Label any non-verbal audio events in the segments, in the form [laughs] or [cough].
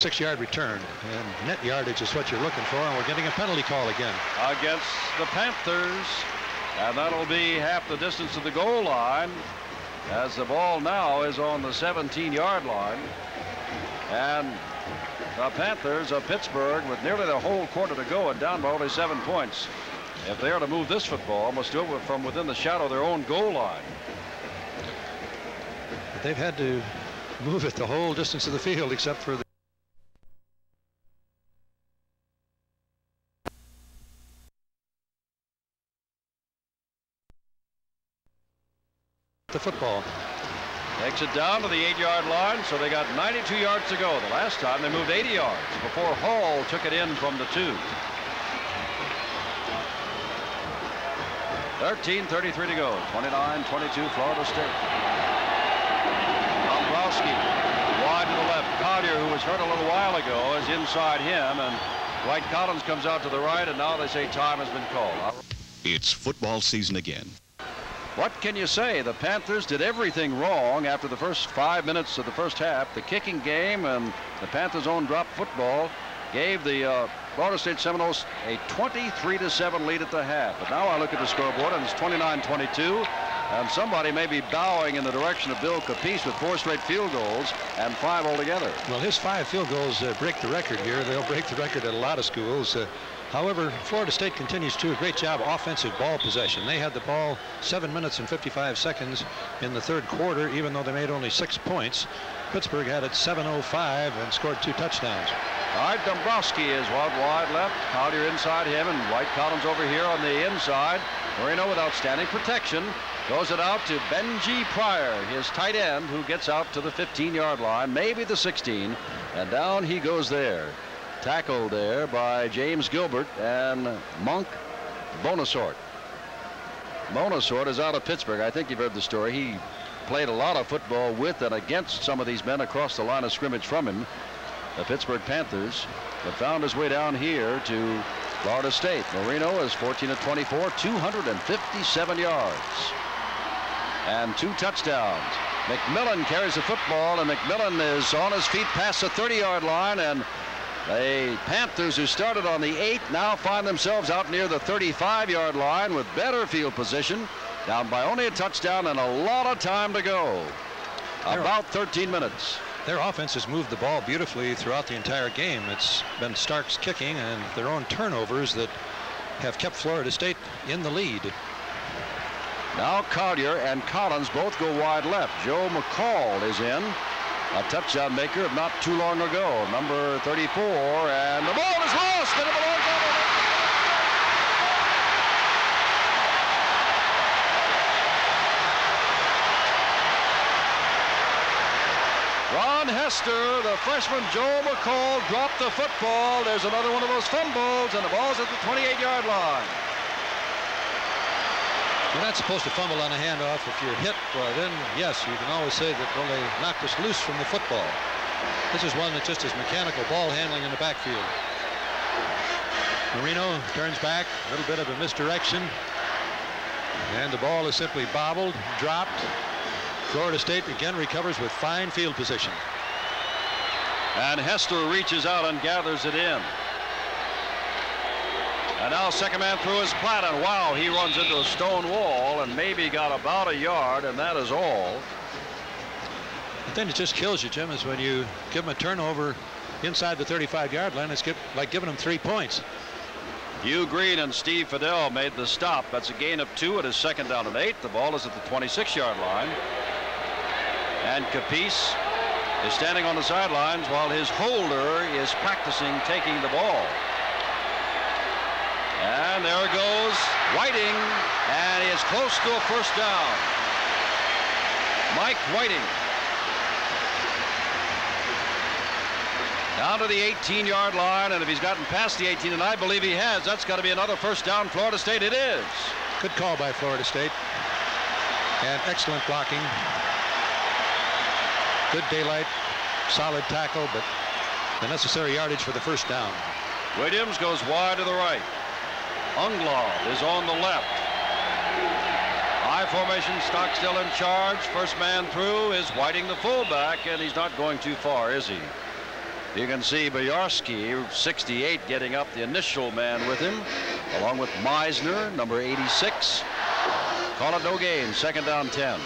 Six-yard return, and net yardage is what you're looking for, and we're getting a penalty call again. Against the Panthers, and that'll be half the distance to the goal line, as the ball now is on the 17-yard line. And the Panthers of Pittsburgh, with nearly the whole quarter to go and down by only seven points, if they are to move this football, must do it from within the shadow of their own goal line. But they've had to move it the whole distance of the field except for the the football. Takes it down to the eight-yard line, so they got 92 yards to go. The last time they moved 80 yards before Hall took it in from the two. 13:33 to go. 29-22 Florida State. Dombrowski wide to the left. Collier, who was hurt a little while ago, is inside him, and Dwight Collins comes out to the right, and now they say time has been called. It's football season again. What can you say? The Panthers did everything wrong after the first five minutes of the first half. The kicking game and the Panthers' own drop football gave the uh, Florida State Seminoles a 23 to 7 lead at the half. But now I look at the scoreboard and it's 29-22. And somebody may be bowing in the direction of Bill Capece with four straight field goals and five altogether. Well, his five field goals uh, break the record here. They'll break the record at a lot of schools. Uh, However, Florida State continues to do a great job offensive ball possession. They had the ball 7 minutes and 55 seconds in the third quarter, even though they made only six points. Pittsburgh had it 7.05 and scored two touchdowns. All right, Dombrowski is wide, wide left. Collier inside him, and Dwight Collins over here on the inside. Marino with outstanding protection. Goes it out to Benji Pryor, his tight end, who gets out to the 15-yard line, maybe the 16, and down he goes there. Tackled there by James Gilbert and Monk Bonasorte. Bonasorte is out of Pittsburgh. I think you've heard the story. He played a lot of football with and against some of these men across the line of scrimmage from him. The Pittsburgh Panthers but found his way down here to Florida State. Marino is 14 of 24, 257 yards and two touchdowns. McMillan carries the football, and McMillan is on his feet past the 30-yard line, and the Panthers, who started on the 8, now find themselves out near the 35-yard line with better field position, down by only a touchdown and a lot of time to go. About 13 minutes. Their offense has moved the ball beautifully throughout the entire game. It's been Stark's kicking and their own turnovers that have kept Florida State in the lead. Now Collier and Collins both go wide left. Joe McCall is in a touchdown maker of not too long ago, number 34, and the ball is lost, and it belongs over. Ron Hester, the freshman Joe McCall dropped the football. There's another one of those fumbles, and the ball's at the 28-yard line. You're not supposed to fumble on a handoff. If you're hit, well, then, yes, you can always say that, well, they knocked us loose from the football. This is one that just is mechanical ball handling in the backfield. Marino turns back, a little bit of a misdirection. And the ball is simply bobbled, dropped. Florida State again recovers with fine field position. And Hester reaches out and gathers it in. And now second man through is Platten. Wow, he runs into a stone wall and maybe got about a yard, and that is all. The thing that just kills you, Jim, is when you give him a turnover inside the 35-yard line. It's like giving him three points. Hugh Green and Steve Fedell made the stop. That's a gain of two. It is second down and eight. The ball is at the 26-yard line. And Capece is standing on the sidelines while his holder is practicing taking the ball. And there goes Whiting, and he is close to a first down. Mike Whiting. Down to the 18-yard line, and if he's gotten past the 18, and I believe he has, that's got to be another first down Florida State. It is. Good call by Florida State. And excellent blocking. Good daylight, solid tackle, but the necessary yardage for the first down. Williams goes wide to the right. Unglaub is on the left. High formation, Stockstill in charge. First man through is Whiting the fullback, and he's not going too far, is he? You can see Boyarsky, 68, getting up the initial man with him, along with Meisner, number 86. Call it no gain, second down 10.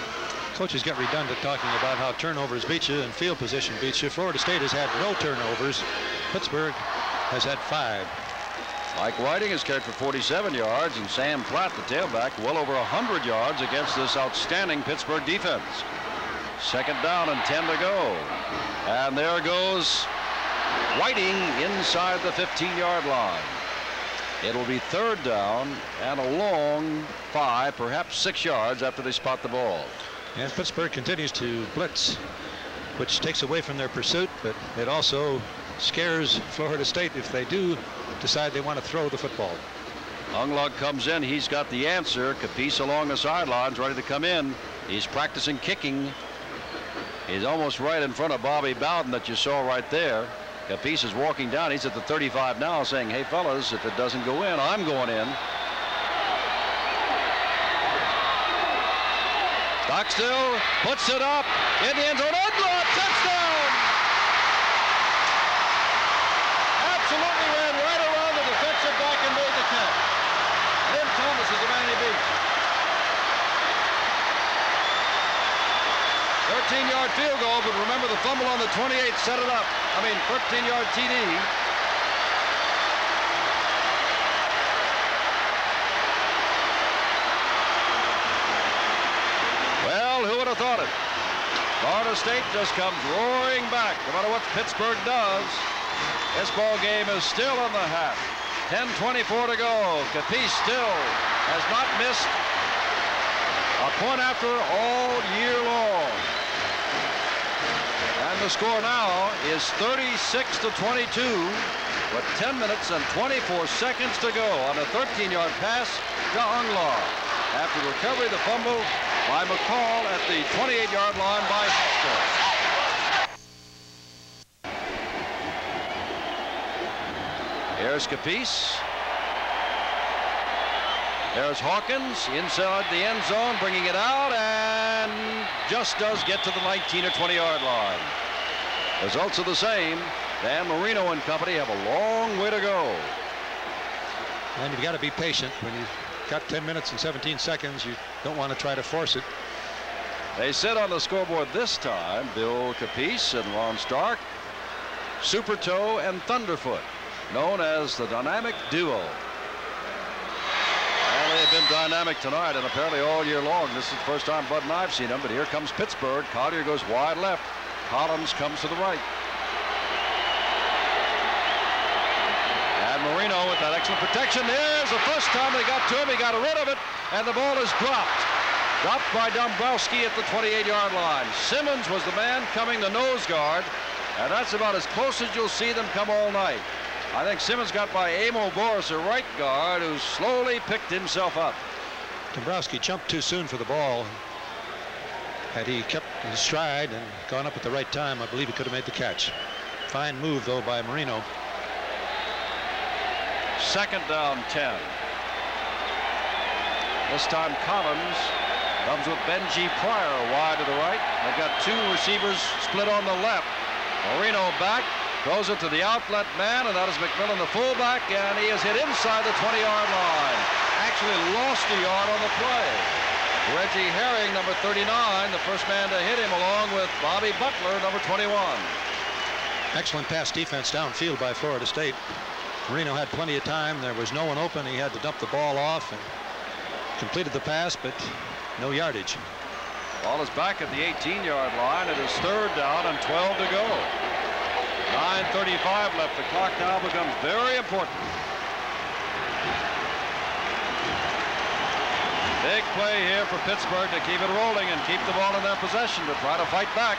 Coaches get redundant talking about how turnovers beat you and field position beats you. Florida State has had no turnovers. Pittsburgh has had five. Mike Whiting has carried for 47 yards, and Sam Platt, the tailback, well over 100 yards against this outstanding Pittsburgh defense. Second down and 10 to go. And there goes Whiting inside the 15-yard line. It'll be third down and a long five, perhaps six yards after they spot the ball. And Pittsburgh continues to blitz, which takes away from their pursuit, but it also scares Florida State if they do decide they want to throw the football. Unglaub comes in. He's got the answer. Capece along the sidelines, ready to come in. He's practicing kicking. He's almost right in front of Bobby Bowden that you saw right there. Capece is walking down. He's at the 35 now saying, hey, fellas, if it doesn't go in, I'm going in. Stockstill puts it up in the. Unglaub, touchdown! Absolutely ran right around the defensive back and made the catch. Lynn Thomas is the man he beat. 13-yard field goal, but remember the fumble on the 28 set it up. I mean, 13-yard TD. Well, who would have thought it? Florida State just comes roaring back. No matter what Pittsburgh does, this ball game is still in the half. 10-24 to go. Capece still has not missed a point after all year long. The score now is 36 to 22 with 10 minutes and 24 seconds to go on a 13-yard pass to Unglaub. After recovery, the fumble by McCall at the 28-yard line by Hester. Here's Capece. There's Hawkins inside the end zone, bringing it out, and just does get to the 19 or 20 yard line. Results are the same. Dan Marino and company have a long way to go. And you've got to be patient. When you've got 10 minutes and 17 seconds, you don't want to try to force it. They sit on the scoreboard this time, Bill Capece and Rohn Stark, Super Toe and Thunderfoot, known as the Dynamic Duo. Well, they have been dynamic tonight and apparently all year long. This is the first time Bud and I've seen them, but here comes Pittsburgh. Collier goes wide left. Collins comes to the right. And Marino with that excellent protection. There's the first time they got to him. He got rid of it, and the ball is dropped. Dropped by Dombrowski at the 28-yard line. Simmons was the man coming the nose guard, and that's about as close as you'll see them come all night. I think Simmons got by Emil Boures, a right guard, who slowly picked himself up. Dombrowski jumped too soon for the ball. Had he kept his stride and gone up at the right time, I believe he could have made the catch. Fine move, though, by Marino. Second down 10. This time Collins comes with Benji Pryor wide to the right. They've got two receivers split on the left. Marino back, throws it to the outlet man, and that is McMillan, the fullback, and he is hit inside the 20-yard line. Actually lost a yard on the play. Reggie Herring, number 39, the first man to hit him, along with Bobby Butler, number 21. Excellent pass defense downfield by Florida State. Marino had plenty of time. There was no one open. He had to dump the ball off and completed the pass, but no yardage. Ball is back at the 18-yard line. It is third down and 12 to go. 9.35 left. The clock now becomes very important. Big play here for Pittsburgh to keep it rolling and keep the ball in their possession to try to fight back.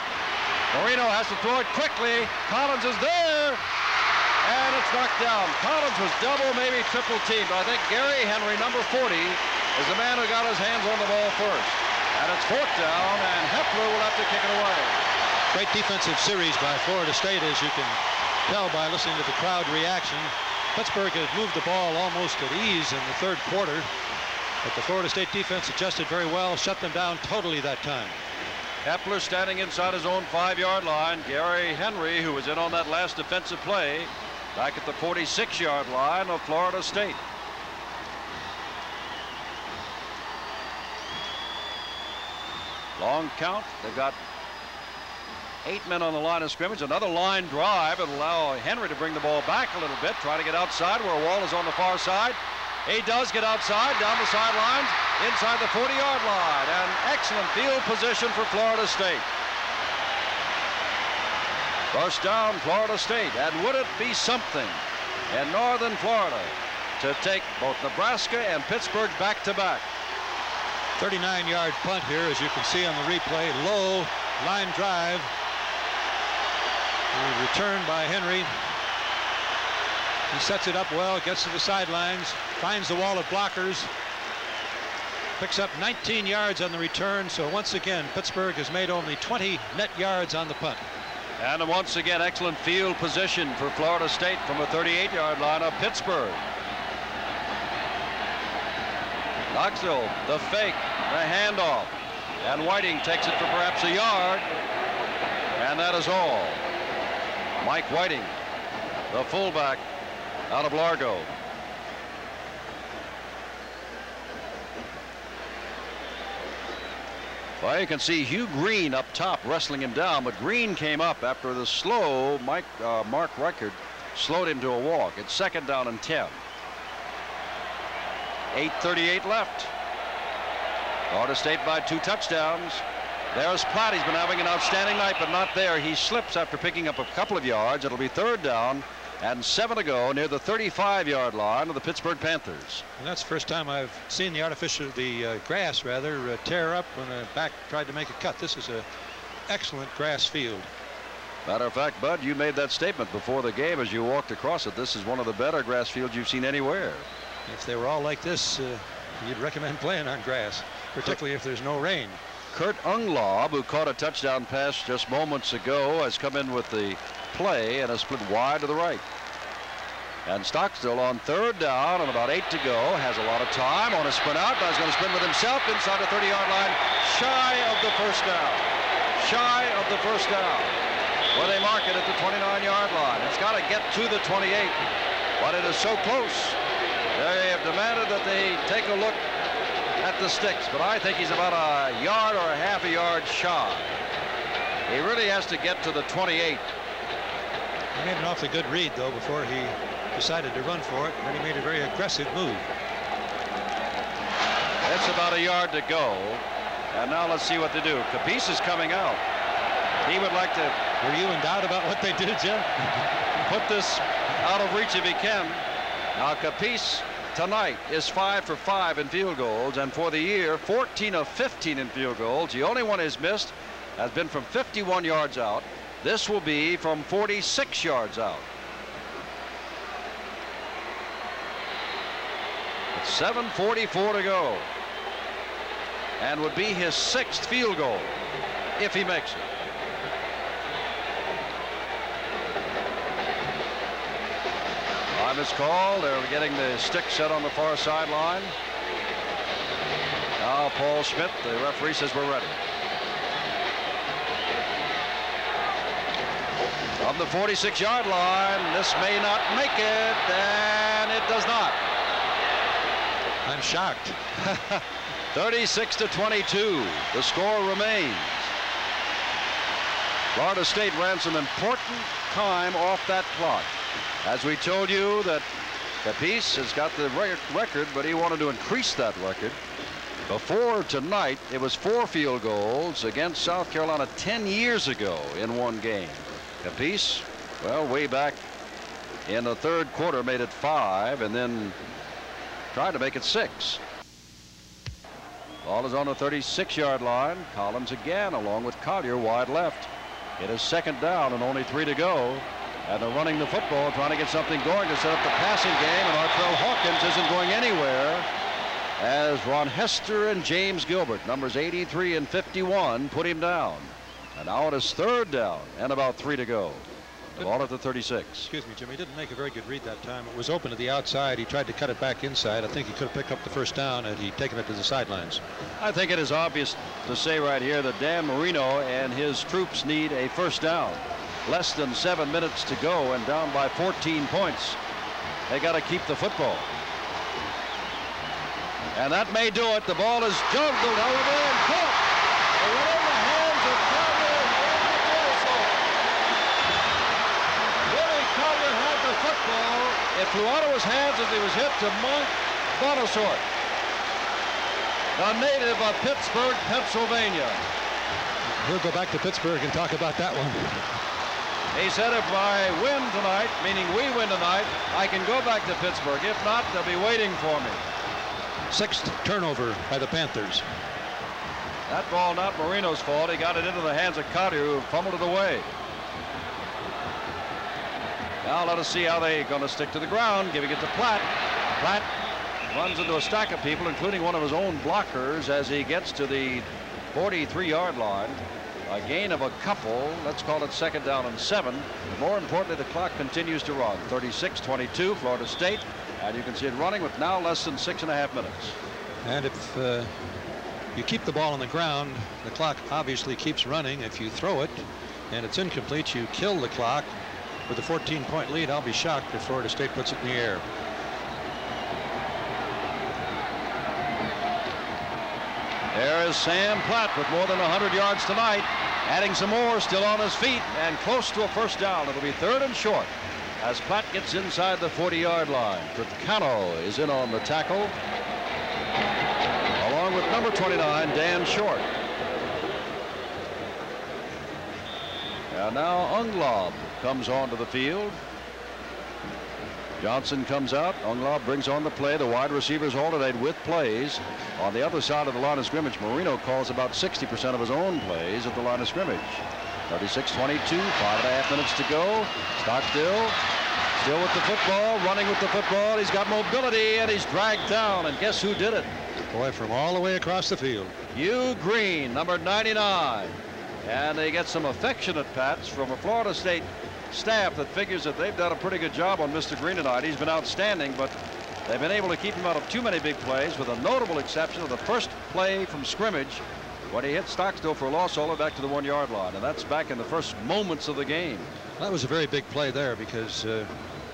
Marino has to throw it quickly. Collins is there. And it's knocked down. Collins was double, maybe triple teamed. I think Gary Henry, number 40, is the man who got his hands on the ball first. And it's fourth down, and Hepler will have to kick it away. Great defensive series by Florida State, as you can tell by listening to the crowd reaction. Pittsburgh has moved the ball almost at ease in the third quarter, but the Florida State defense adjusted very well, shut them down totally that time. Epler standing inside his own five-yard line. Gary Henry, who was in on that last defensive play, back at the 46-yard line of Florida State. Long count. They've got eight men on the line of scrimmage. Another line drive. It'll allow Henry to bring the ball back a little bit, try to get outside where Wall is on the far side. He does get outside, down the sidelines, inside the 40-yard line. An excellent field position for Florida State. First down, Florida State. And would it be something in northern Florida to take both Nebraska and Pittsburgh back to back? 39 yard punt here, as you can see on the replay. Low line drive. Returned by Henry. He sets it up well, gets to the sidelines, finds the wall of blockers, picks up 19 yards on the return. So once again, Pittsburgh has made only 20 net yards on the punt. And once again, excellent field position for Florida State from a 38-yard line of Pittsburgh. Knoxville, the fake, the handoff. And Whiting takes it for perhaps a yard. And that is all. Mike Whiting, the fullback out of Largo. Well, you can see Hugh Green up top wrestling him down, but Green came up after the slow Mike uh, Mark record slowed him to a walk. It's second down and 10. 8.38 left. Florida State by two touchdowns. There's Platt. He's been having an outstanding night, but not there. He slips after picking up a couple of yards. It'll be third down and seven to go near the 35-yard line of the Pittsburgh Panthers. And that's the first time I've seen the artificial, the uh, grass rather, uh, tear up when a back tried to make a cut. This is a excellent grass field. Matter of fact, Bud, you made that statement before the game as you walked across it. This is one of the better grass fields you've seen anywhere. If they were all like this, uh, you'd recommend playing on grass, particularly if there's no rain. Kurt Unglaub, who caught a touchdown pass just moments ago, has come in with the play and a split wide to the right. And Stockstill on third down and about eight to go has a lot of time on a spin out. Now he's going to spin with himself inside the 30-yard line, shy of the first down. Shy of the first down. Where they mark it at the 29-yard line. It's got to get to the 28, but it is so close. They have demanded that they take a look at the sticks, but I think he's about a yard or a half a yard shy. He really has to get to the 28. He made an awfully good read, though, before he decided to run for it. and he made a very aggressive move. It's about a yard to go. And now let's see what they do. Capece is coming out. He would like to. Were you in doubt about what they did, Jim? [laughs] Put this out of reach if he can. Now Capece tonight is five for five in field goals, and for the year, 14 of 15 in field goals. The only one he's missed has been from 51 yards out. This will be from 46 yards out. It's 7.44 to go. And would be his sixth field goal if he makes it. Time is called. They're getting the stick set on the far sideline. Now Paul Schmidt, the referee, says we're ready. From the 46-yard line, this may not make it, and it does not. I'm shocked. [laughs] 36 to 22. The score remains. Florida State ran some important time off that clock. As we told you that Capece has got the record, but he wanted to increase that record. Before tonight, it was four field goals against South Carolina 10 years ago in one game. Capece, well, way back in the third quarter, made it five, and then tried to make it six. Ball is on the 36-yard line. Collins again, along with Collier, wide left. It is second down and only three to go. And they're running the football, trying to get something going to set up the passing game. And Artrell Hawkins isn't going anywhere as Ron Hester and James Gilbert, numbers 83 and 51, put him down. And now it is third down and about three to go. The ball at the 36. Excuse me, Jimmy. He didn't make a very good read that time. It was open to the outside. He tried to cut it back inside. I think he could have picked up the first down had he taken it to the sidelines. I think it is obvious to say right here that Dan Marino and his troops need a first down. Less than seven minutes to go and down by 14 points. They got to keep the football. And that may do it. The ball is juggled, however, and caught. It went in the hands of Collier and Minnesota. Willie Collier had the football. It flew out of his hands as he was hit to Monk Bonasorte, a native of Pittsburgh, Pennsylvania. We'll go back to Pittsburgh and talk about that one. He said if I win tonight, meaning we win tonight, I can go back to Pittsburgh. If not, they'll be waiting for me. Sixth turnover by the Panthers. That ball not Marino's fault. He got it into the hands of Carter, who fumbled it away. Now let us see how they're going to stick to the ground, giving it to Platt. Platt runs into a stack of people, including one of his own blockers, as he gets to the 43-yard line. A gain of a couple. Let's call it second down and seven. But more importantly, the clock continues to run. 36-22, Florida State. And you can see it running with now less than six and a half minutes. And if uh, you keep the ball on the ground, the clock obviously keeps running. If you throw it and it's incomplete, you kill the clock. With a 14-point lead, I'll be shocked if Florida State puts it in the air. There is Sam Platt with more than 100 yards tonight. Adding some more, still on his feet and close to a first down. It'll be third and short as Platt gets inside the 40-yard line. Trocano is in on the tackle, along with number 29, Dan Short. And now Unglaub comes onto the field. Johnson comes out. Unglaub brings on the play. The wide receivers alternate with plays. On the other side of the line of scrimmage, Marino calls about 60% of his own plays at the line of scrimmage. 36-22, five and a half minutes to go. Stockstill still with the football, running with the football. He's got mobility, and he's dragged down. And guess who did it? Boy, from all the way across the field. Hugh Green, number 99. And they get some affectionate pats from a Florida State staff that figures that they've done a pretty good job on Mr. Green tonight. He's been outstanding, but they've been able to keep him out of too many big plays, with a notable exception of the first play from scrimmage when he hit Stockstill for a loss all the way back to the one-yard line, and that's back in the first moments of the game. That was a very big play there because uh,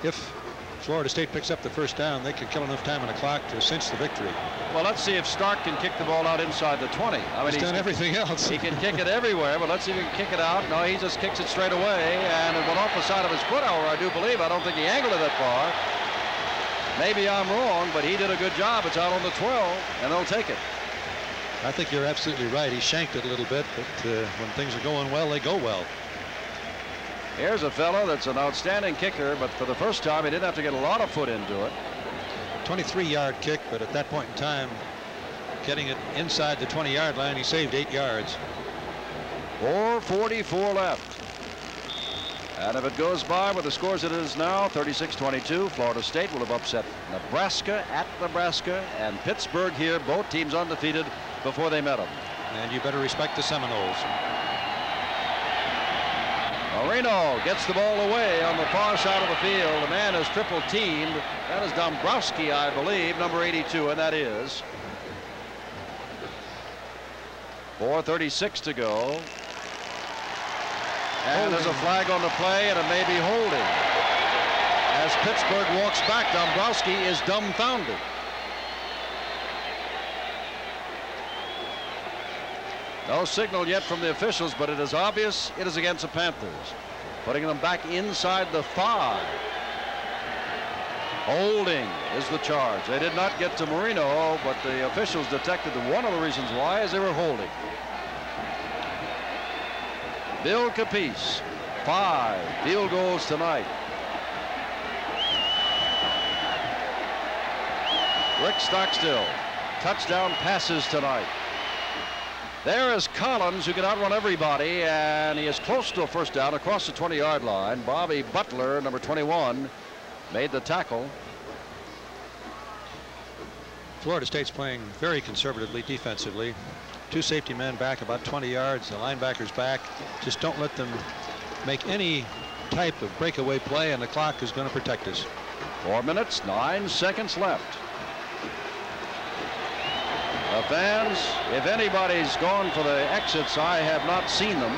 if Florida State picks up the first down, they could kill enough time on the clock to cinch the victory. Well, let's see if Stark can kick the ball out inside the 20. I mean, he's, he's done everything else. He can kick it [laughs] everywhere, but let's see if he can kick it out. No, he just kicks it straight away, and it went off the side of his foot, however, I do believe. I don't think he angled it that far. Maybe I'm wrong, but he did a good job. It's out on the 12, and they'll take it. I think you're absolutely right. He shanked it a little bit, but uh, when things are going well, they go well. Here's a fellow that's an outstanding kicker, but for the first time, he didn't have to get a lot of foot into it. 23-yard kick, but at that point in time, getting it inside the 20-yard line, he saved eight yards. 4.44 left. And if it goes by with the scores it is now, 36-22, Florida State will have upset Nebraska at Nebraska and Pittsburgh here, both teams undefeated before they met them. And you better respect the Seminoles. Marino gets the ball away on the far side of the field. The man is triple teamed. That is Dombrowski, I believe, number 82, and that is. 4.36 to go. And there's a flag on the play, and it may be holding. As Pittsburgh walks back, Dombrowski is dumbfounded. No signal yet from the officials, but it is obvious it is against the Panthers. Putting them back inside the five. Holding is the charge. They did not get to Marino, but the officials detected that one of the reasons why is they were holding. Bill Capece, five field goals tonight. Rick Stockstill, touchdown passes tonight. There is Collins, who can outrun everybody, and he is close to a first down across the 20-yard line. Bobby Butler, number 21, made the tackle. Florida State's playing very conservatively defensively. Two safety men back about 20 yards. The linebackers back. Just don't let them make any type of breakaway play, and the clock is going to protect us. Four minutes, nine seconds left. Fans, if anybody's gone for the exits, I have not seen them.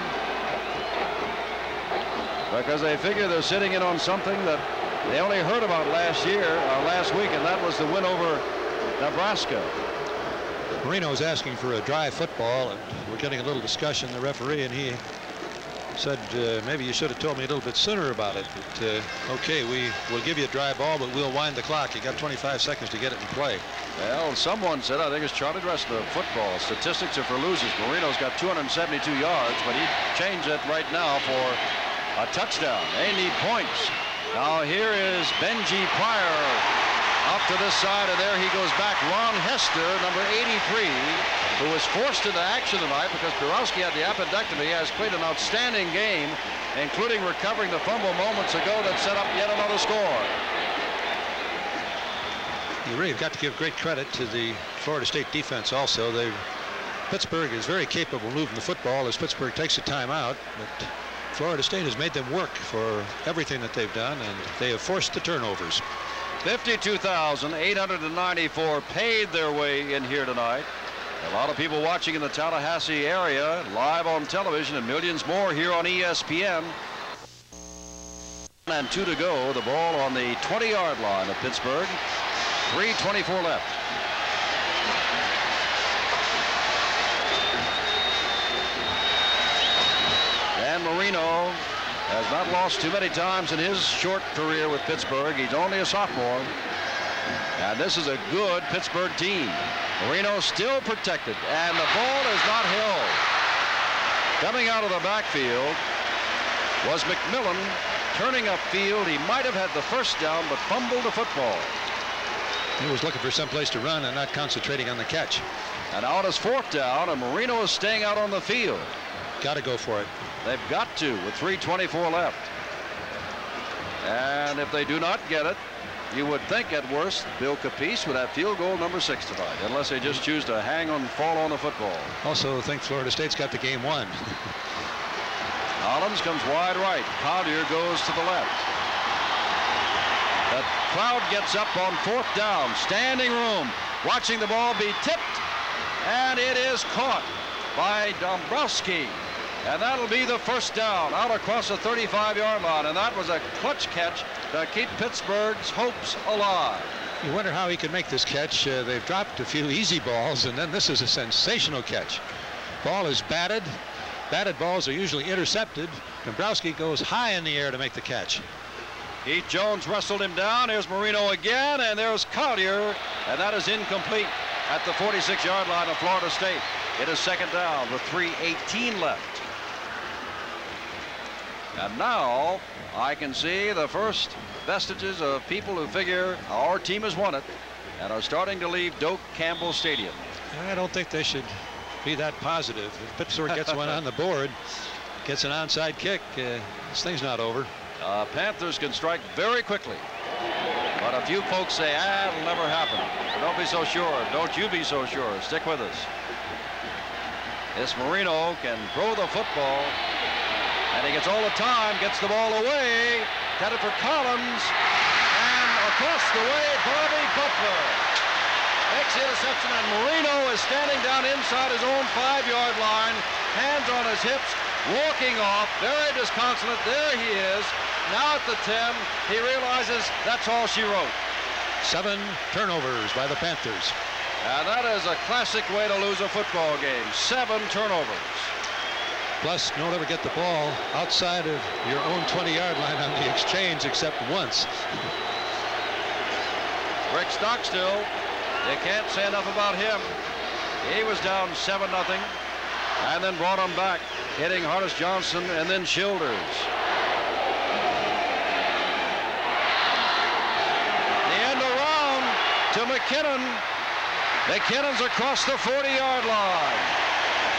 Because they figure they're sitting in on something that they only heard about last year, or last week, and that was the win over Nebraska. Marino's asking for a dry football, and we're getting a little discussion. The referee and he said uh, maybe you should have told me a little bit sooner about it. But uh, okay, we will give you a dry ball, but we'll wind the clock. You got 25 seconds to get it in play. Well, someone said, I think it's Charlie Dressler of football. Statistics are for losers. Marino's got 272 yards, but he changed it right now for a touchdown. They need points. Now here is Benji Pryor up to this side, and there he goes back. Ron Hester, number 83, who was forced into action tonight because Borowski had the appendectomy, has played an outstanding game, including recovering the fumble moments ago that set up yet another score. You really have got to give great credit to the Florida State defense also. They Pittsburgh is very capable of moving the football as Pittsburgh takes a timeout, but Florida State has made them work for everything that they've done, and they have forced the turnovers. 52,894 paid their way in here tonight. A lot of people watching in the Tallahassee area live on television and millions more here on ESPN. And two to go. The ball on the 20-yard line of Pittsburgh. 3.24 left. Dan Marino has not lost too many times in his short career with Pittsburgh. He's only a sophomore. And this is a good Pittsburgh team. Marino still protected, and the ball is not held. Coming out of the backfield was McMillan turning upfield. He might have had the first down, but fumbled the football. He was looking for some place to run and not concentrating on the catch. And out is fourth down, and Marino is staying out on the field. Got to go for it. They've got to with 3.24 left. And if they do not get it, you would think at worst Bill Capece would have field goal number six tonight, unless they just choose to hang on and fall on the football. Also think Florida State's got the game won. [laughs] Collins comes wide right. Collier goes to the left. The crowd gets up on fourth down. Standing room. Watching the ball be tipped. And it is caught by Dombrowski. And that'll be the first down out across the 35-yard line. And that was a clutch catch to keep Pittsburgh's hopes alive. You wonder how he could make this catch. Uh, they've dropped a few easy balls, and then this is a sensational catch. Ball is batted. Batted balls are usually intercepted. Dombrowski goes high in the air to make the catch. Heath Jones wrestled him down. Here's Marino again, and there's Collier, and that is incomplete at the 46-yard line of Florida State. It is second down with 3.18 left. And now I can see the first vestiges of people who figure our team has won it and are starting to leave Doak Campbell Stadium. I don't think they should be that positive. If Pittsburgh gets one on the board, gets an onside kick, uh, this thing's not over. Uh, Panthers can strike very quickly. But a few folks say, ah, it'll never happen. Don't be so sure. Don't you be so sure. Stick with us. This Marino can throw the football and he gets all the time, gets the ball away, it for Collins, and across the way, Bobby Butler makes the interception, and Marino is standing down inside his own five-yard line, hands on his hips, walking off, very disconsolate. There he is, now at the 10. He realizes that's all she wrote. Seven turnovers by the Panthers. And that is a classic way to lose a football game. Seven turnovers. Plus, don't ever get the ball outside of your own 20-yard line on the exchange except once. Rick Stockstill, you can't say enough about him. He was down 7 nothing, and then brought him back, hitting Hardis Johnson and then Childers. The end around to McKinnon. McKinnon's across the 40-yard line.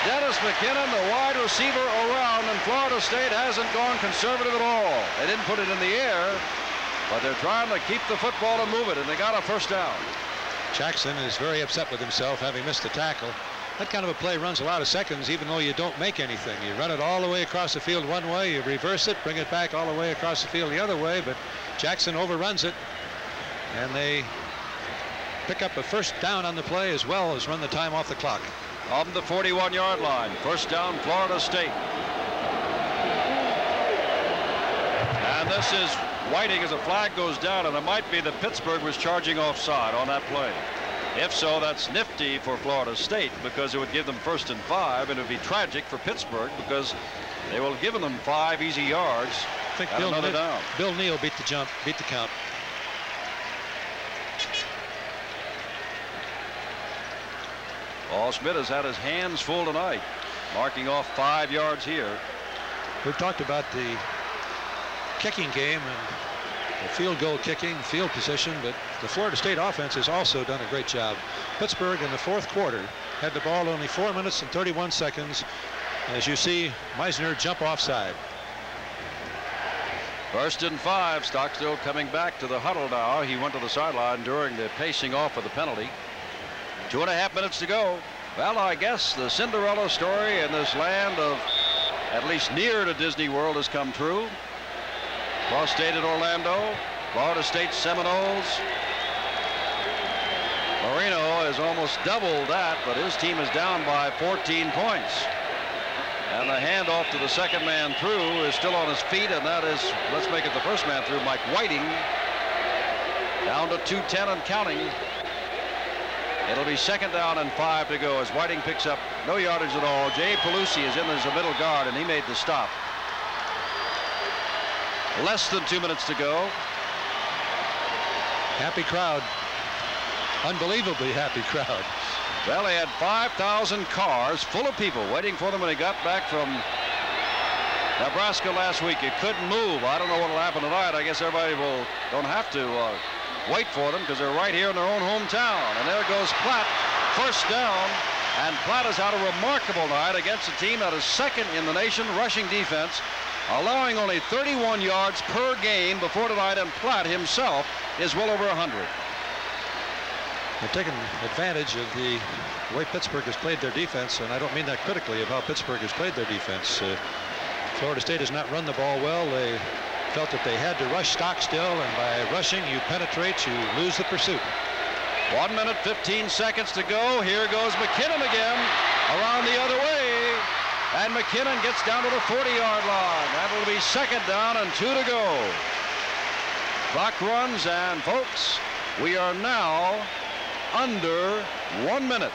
Dennis McKinnon, the wide receiver around, and Florida State hasn't gone conservative at all. They didn't put it in the air, but they're trying to keep the football and move it, and they got a first down. Jackson is very upset with himself having missed the tackle. that kind of a play runs a lot of seconds even though you don't make anything. You run it all the way across the field one way, you reverse it, bring it back all the way across the field the other way, but Jackson overruns it and they pick up a first down on the play as well as run the time off the clock. On the 41 yard line, first down Florida State. And this is Whiting as a flag goes down and it might be that Pittsburgh was charging offside on that play. If so, that's nifty for Florida State because it would give them first and five, and it would be tragic for Pittsburgh because they will have given them five easy yards. I think Bill, another Ne- down. Bill Neal beat the jump, beat the count. Paul Schmidt has had his hands full tonight, marking off five yards here. We've talked about the kicking game and the field goal kicking, field position, but the Florida State offense has also done a great job. Pittsburgh in the fourth quarter had the ball only four minutes and 31 seconds. As you see, Meisner jump offside. First and five. Stockstill coming back to the huddle now. He went to the sideline during the pacing off of the penalty. Two and a half minutes to go. Well, I guess the Cinderella story in this land of at least near to Disney World has come true. Cross State at Orlando. Florida State Seminoles. Marino has almost doubled that, but his team is down by 14 points. And the handoff to the second man through is still on his feet, and that is, let's make it the first man through, Mike Whiting. Down to 210 and counting. It'll be second down and five to go as Whiting picks up no yardage at all. Jay Pelusi is in as a middle guard, and he made the stop. Less than two minutes to go. Happy crowd. Unbelievably happy crowd. Well, they had 5,000 cars full of people waiting for them when they got back from Nebraska last week. It couldn't move. I don't know what will happen tonight. I guess everybody will don't have to uh, wait for them because they're right here in their own hometown. And there goes Platt, first down. And Platt has had a remarkable night against a team that is second in the nation rushing defense, allowing only 31 yards per game before tonight. And Platt himself is well over 100. They've taken advantage of the way Pittsburgh has played their defense, and I don't mean that critically of how Pittsburgh has played their defense. Uh, Florida State has not run the ball well. They felt that they had to rush Stockstill, and by rushing, you penetrate, you lose the pursuit. One minute, 15 seconds to go. Here goes McKinnon again around the other way. And McKinnon gets down to the 40-yard line. That'll be second down and two to go. Clock runs, and folks, we are now under one minute.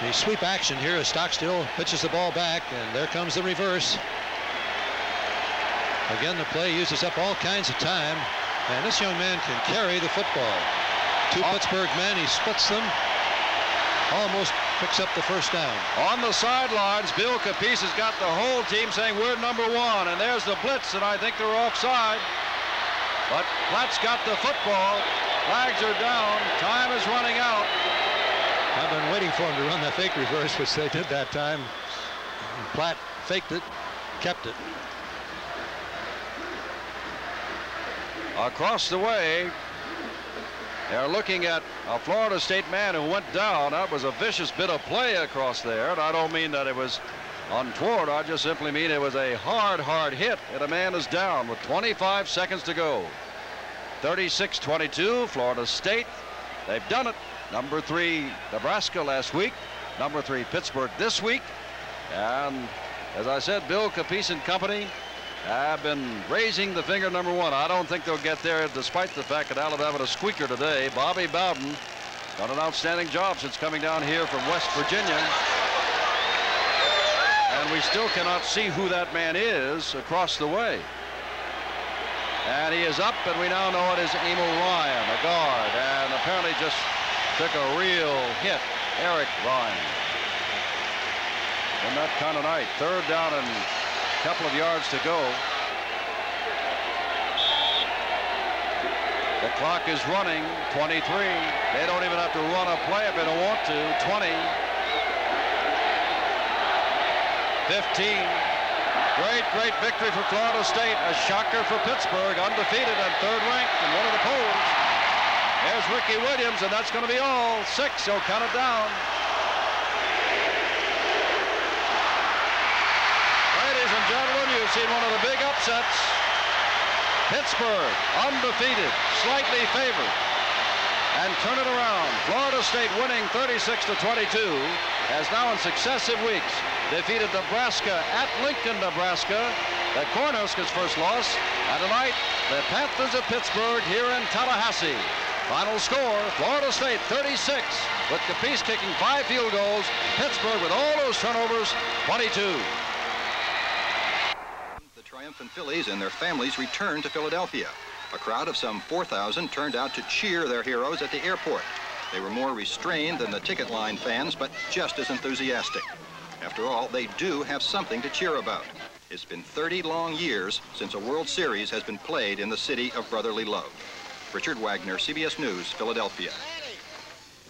The sweep action here as Stockstill pitches the ball back, and there comes the reverse. Again, the play uses up all kinds of time, and this young man can carry the football. Two Pittsburgh men, he splits them, almost picks up the first down. On the sidelines, Bill Capece has got the whole team saying we're number one, and there's the blitz, and I think they're offside. But Platt's got the football. Flags are down. Time is running out. I've been waiting for him to run the fake reverse, which they did that time. Platt faked it, kept it. Across the way, they're looking at a Florida State man who went down. That was a vicious bit of play across there. And I don't mean that it was untoward. I just simply mean it was a hard, hard hit. And a man is down with 25 seconds to go. 36-22, Florida State. They've done it. Number three, Nebraska last week. Number three, Pittsburgh this week. And as I said, Bill Capece and company have been raising the finger number one. I don't think they'll get there despite the fact that Alabama had a squeaker today. Bobby Bowden done an outstanding job since coming down here from West Virginia. And we still cannot see who that man is across the way. And he is up, and we now know it is Emil Ryan, a guard, and apparently just took a real hit. Eric Ryan. And that kind of night. Third down and a couple of yards to go. The clock is running. 23. They don't even have to run a play if they don't want to. 20. 15. Great, great victory for Florida State. A shocker for Pittsburgh, undefeated and third ranked in one of the polls. There's Ricky Williams, and that's going to be all. Six, he'll count it down. Seen one of the big upsets. Pittsburgh, undefeated, slightly favored, and turn it around. Florida State winning 36 to 22 has now in successive weeks defeated Nebraska at Lincoln, Nebraska. The Cornhuskers' first loss. And tonight, the Panthers of Pittsburgh here in Tallahassee. Final score, Florida State 36, with Capece kicking five field goals. Pittsburgh with all those turnovers, 22. Phillies and their families returned to Philadelphia. A crowd of some 4,000 turned out to cheer their heroes at the airport. They were more restrained than the ticket line fans, but just as enthusiastic. After all, they do have something to cheer about. It's been 30 long years since a World Series has been played in the city of brotherly love. Richard Wagner, CBS News, Philadelphia.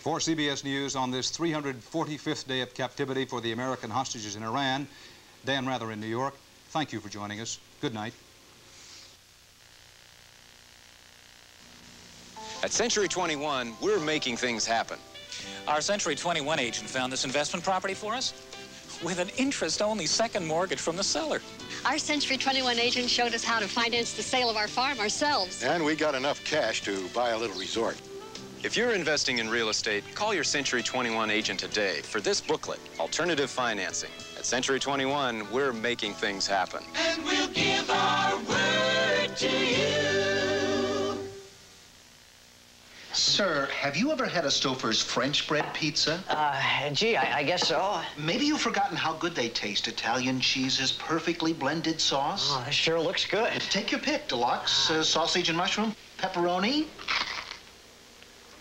For CBS News on this 345th day of captivity for the American hostages in Iran, Dan Rather in New York, thank you for joining us. Good night. At Century 21, we're making things happen. Our Century 21 agent found this investment property for us with an interest-only second mortgage from the seller. Our Century 21 agent showed us how to finance the sale of our farm ourselves. And we got enough cash to buy a little resort. If you're investing in real estate, call your Century 21 agent today for this booklet, Alternative Financing. At Century 21, we're making things happen. And we'll give our word to you. Sir, have you ever had a Stouffer's French bread pizza? Uh, gee, I, I, guess so. Maybe you've forgotten how good they taste. Italian cheeses, perfectly blended sauce. Oh, that sure looks good. Take your pick, deluxe, uh, sausage and mushroom, pepperoni.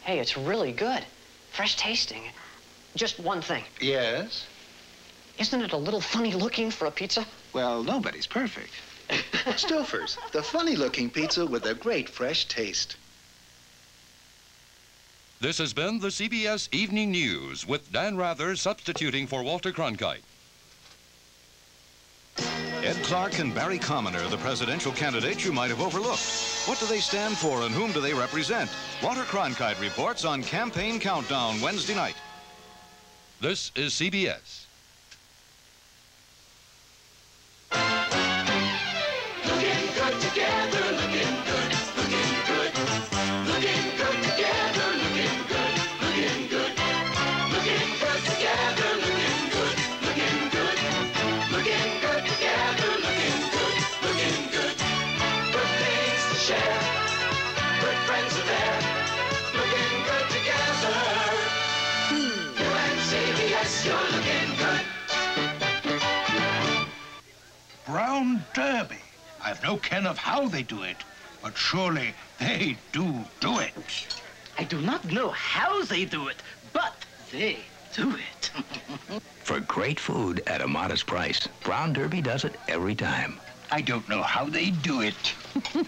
Hey, it's really good. Fresh tasting. Just one thing. Yes? Isn't it a little funny looking for a pizza? Well, nobody's perfect. [laughs] Stouffer's, the funny looking pizza with a great fresh taste. This has been the CBS Evening News with Dan Rather substituting for Walter Cronkite. Ed Clark and Barry Commoner, the presidential candidates you might have overlooked. What do they stand for and whom do they represent? Walter Cronkite reports on Campaign Countdown Wednesday night. This is CBS. Brown Derby. I've no ken of how they do it, but surely they do do it. I do not know how they do it, but they do it. [laughs] For great food at a modest price, Brown Derby does it every time. I don't know how they do it,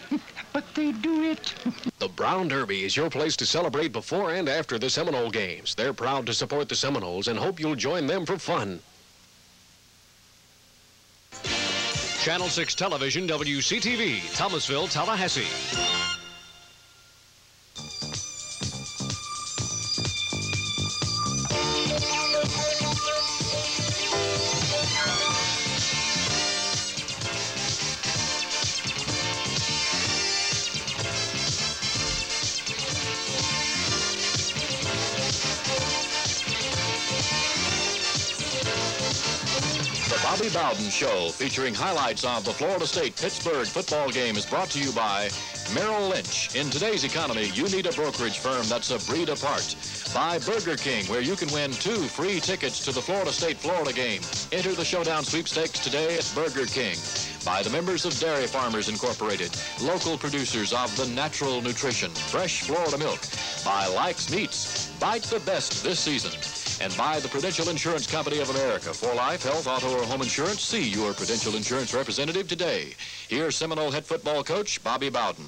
[laughs] but they do it. [laughs] The Brown Derby is your place to celebrate before and after the Seminole games. They're proud to support the Seminoles and hope you'll join them for fun. Channel 6 Television, WCTV, Thomasville, Tallahassee. Bobby Bowden Show, featuring highlights of the Florida State-Pittsburgh football game, is brought to you by Merrill Lynch. In today's economy, you need a brokerage firm that's a breed apart. By Burger King, where you can win two free tickets to the Florida State-Florida game. Enter the Showdown Sweepstakes today at Burger King. By the members of Dairy Farmers Incorporated, local producers of the natural nutrition, fresh Florida milk. By Lykes Meats, bite the best this season and by the Prudential Insurance Company of America. For life, health, auto, or home insurance, see your Prudential Insurance representative today. Here's Seminole head football coach Bobby Bowden.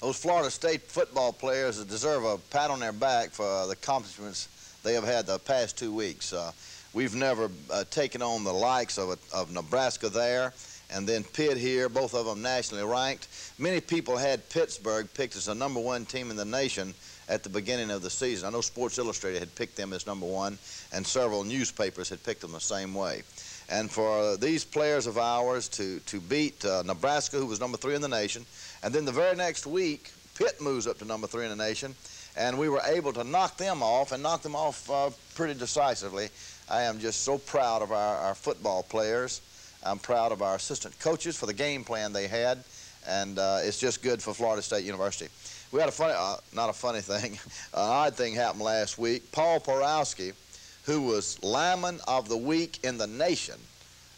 Those Florida State football players deserve a pat on their back for the accomplishments they have had the past two weeks. Uh, we've never uh, taken on the likes of, of Nebraska there and then Pitt here, both of them nationally ranked. Many people had Pittsburgh picked as the number one team in the nation at the beginning of the season. I know Sports Illustrated had picked them as number one, and several newspapers had picked them the same way. And for these players of ours to, to beat uh, Nebraska, who was number three in the nation, and then the very next week, Pitt moves up to number three in the nation, and we were able to knock them off and knock them off uh, pretty decisively. I am just so proud of our, our football players. I'm proud of our assistant coaches for the game plan they had, and uh, it's just good for Florida State University. We had a funny, uh, not a funny thing, [laughs] an odd thing happened last week. Paul Piurowski, who was lineman of the week in the nation,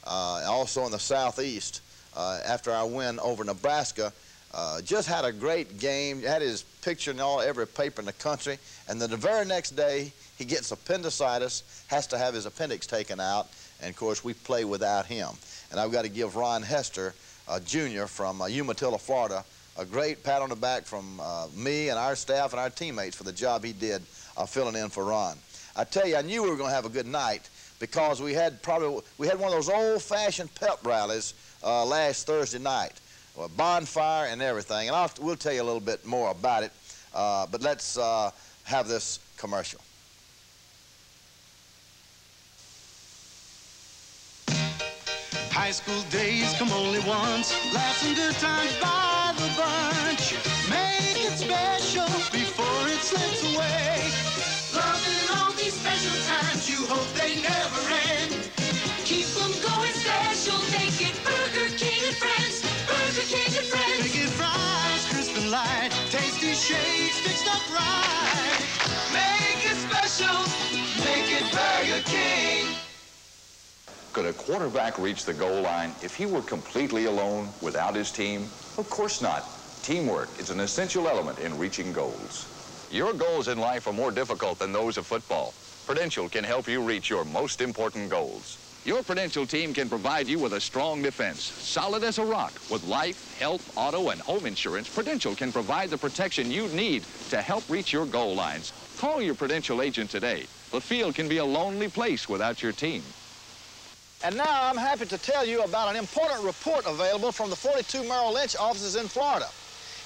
uh, also in the Southeast, uh, after our win over Nebraska, uh, just had a great game, had his picture in all every paper in the country, and then the very next day he gets appendicitis, has to have his appendix taken out, and of course we play without him. And I've got to give Ron Hester, uh, Jr. from uh, Umatilla, Florida, a great pat on the back from uh, me and our staff and our teammates for the job he did uh, filling in for Ron. I tell you, I knew we were going to have a good night because we had probably we had one of those old-fashioned pep rallies uh, last Thursday night, a bonfire and everything. And I'll, we'll tell you a little bit more about it. Uh, but let's uh, have this commercial. High school days come only once. Laughs and good times by the bunch. Make it special before it slips away. Loving all these special times, you hope they never end. Keep them going special. Make it Burger King and Friends. Burger King and Friends. Make it fries, crisp and light. Tasty shakes fixed up right. Make it special. Make it Burger King. Could a quarterback reach the goal line if he were completely alone without his team? Of course not. Teamwork is an essential element in reaching goals. Your goals in life are more difficult than those of football. Prudential can help you reach your most important goals. Your Prudential team can provide you with a strong defense, solid as a rock. With life, health, auto, and home insurance, Prudential can provide the protection you need to help reach your goal lines. Call your Prudential agent today. The field can be a lonely place without your team. And now I'm happy to tell you about an important report available from the 42 Merrill Lynch offices in Florida.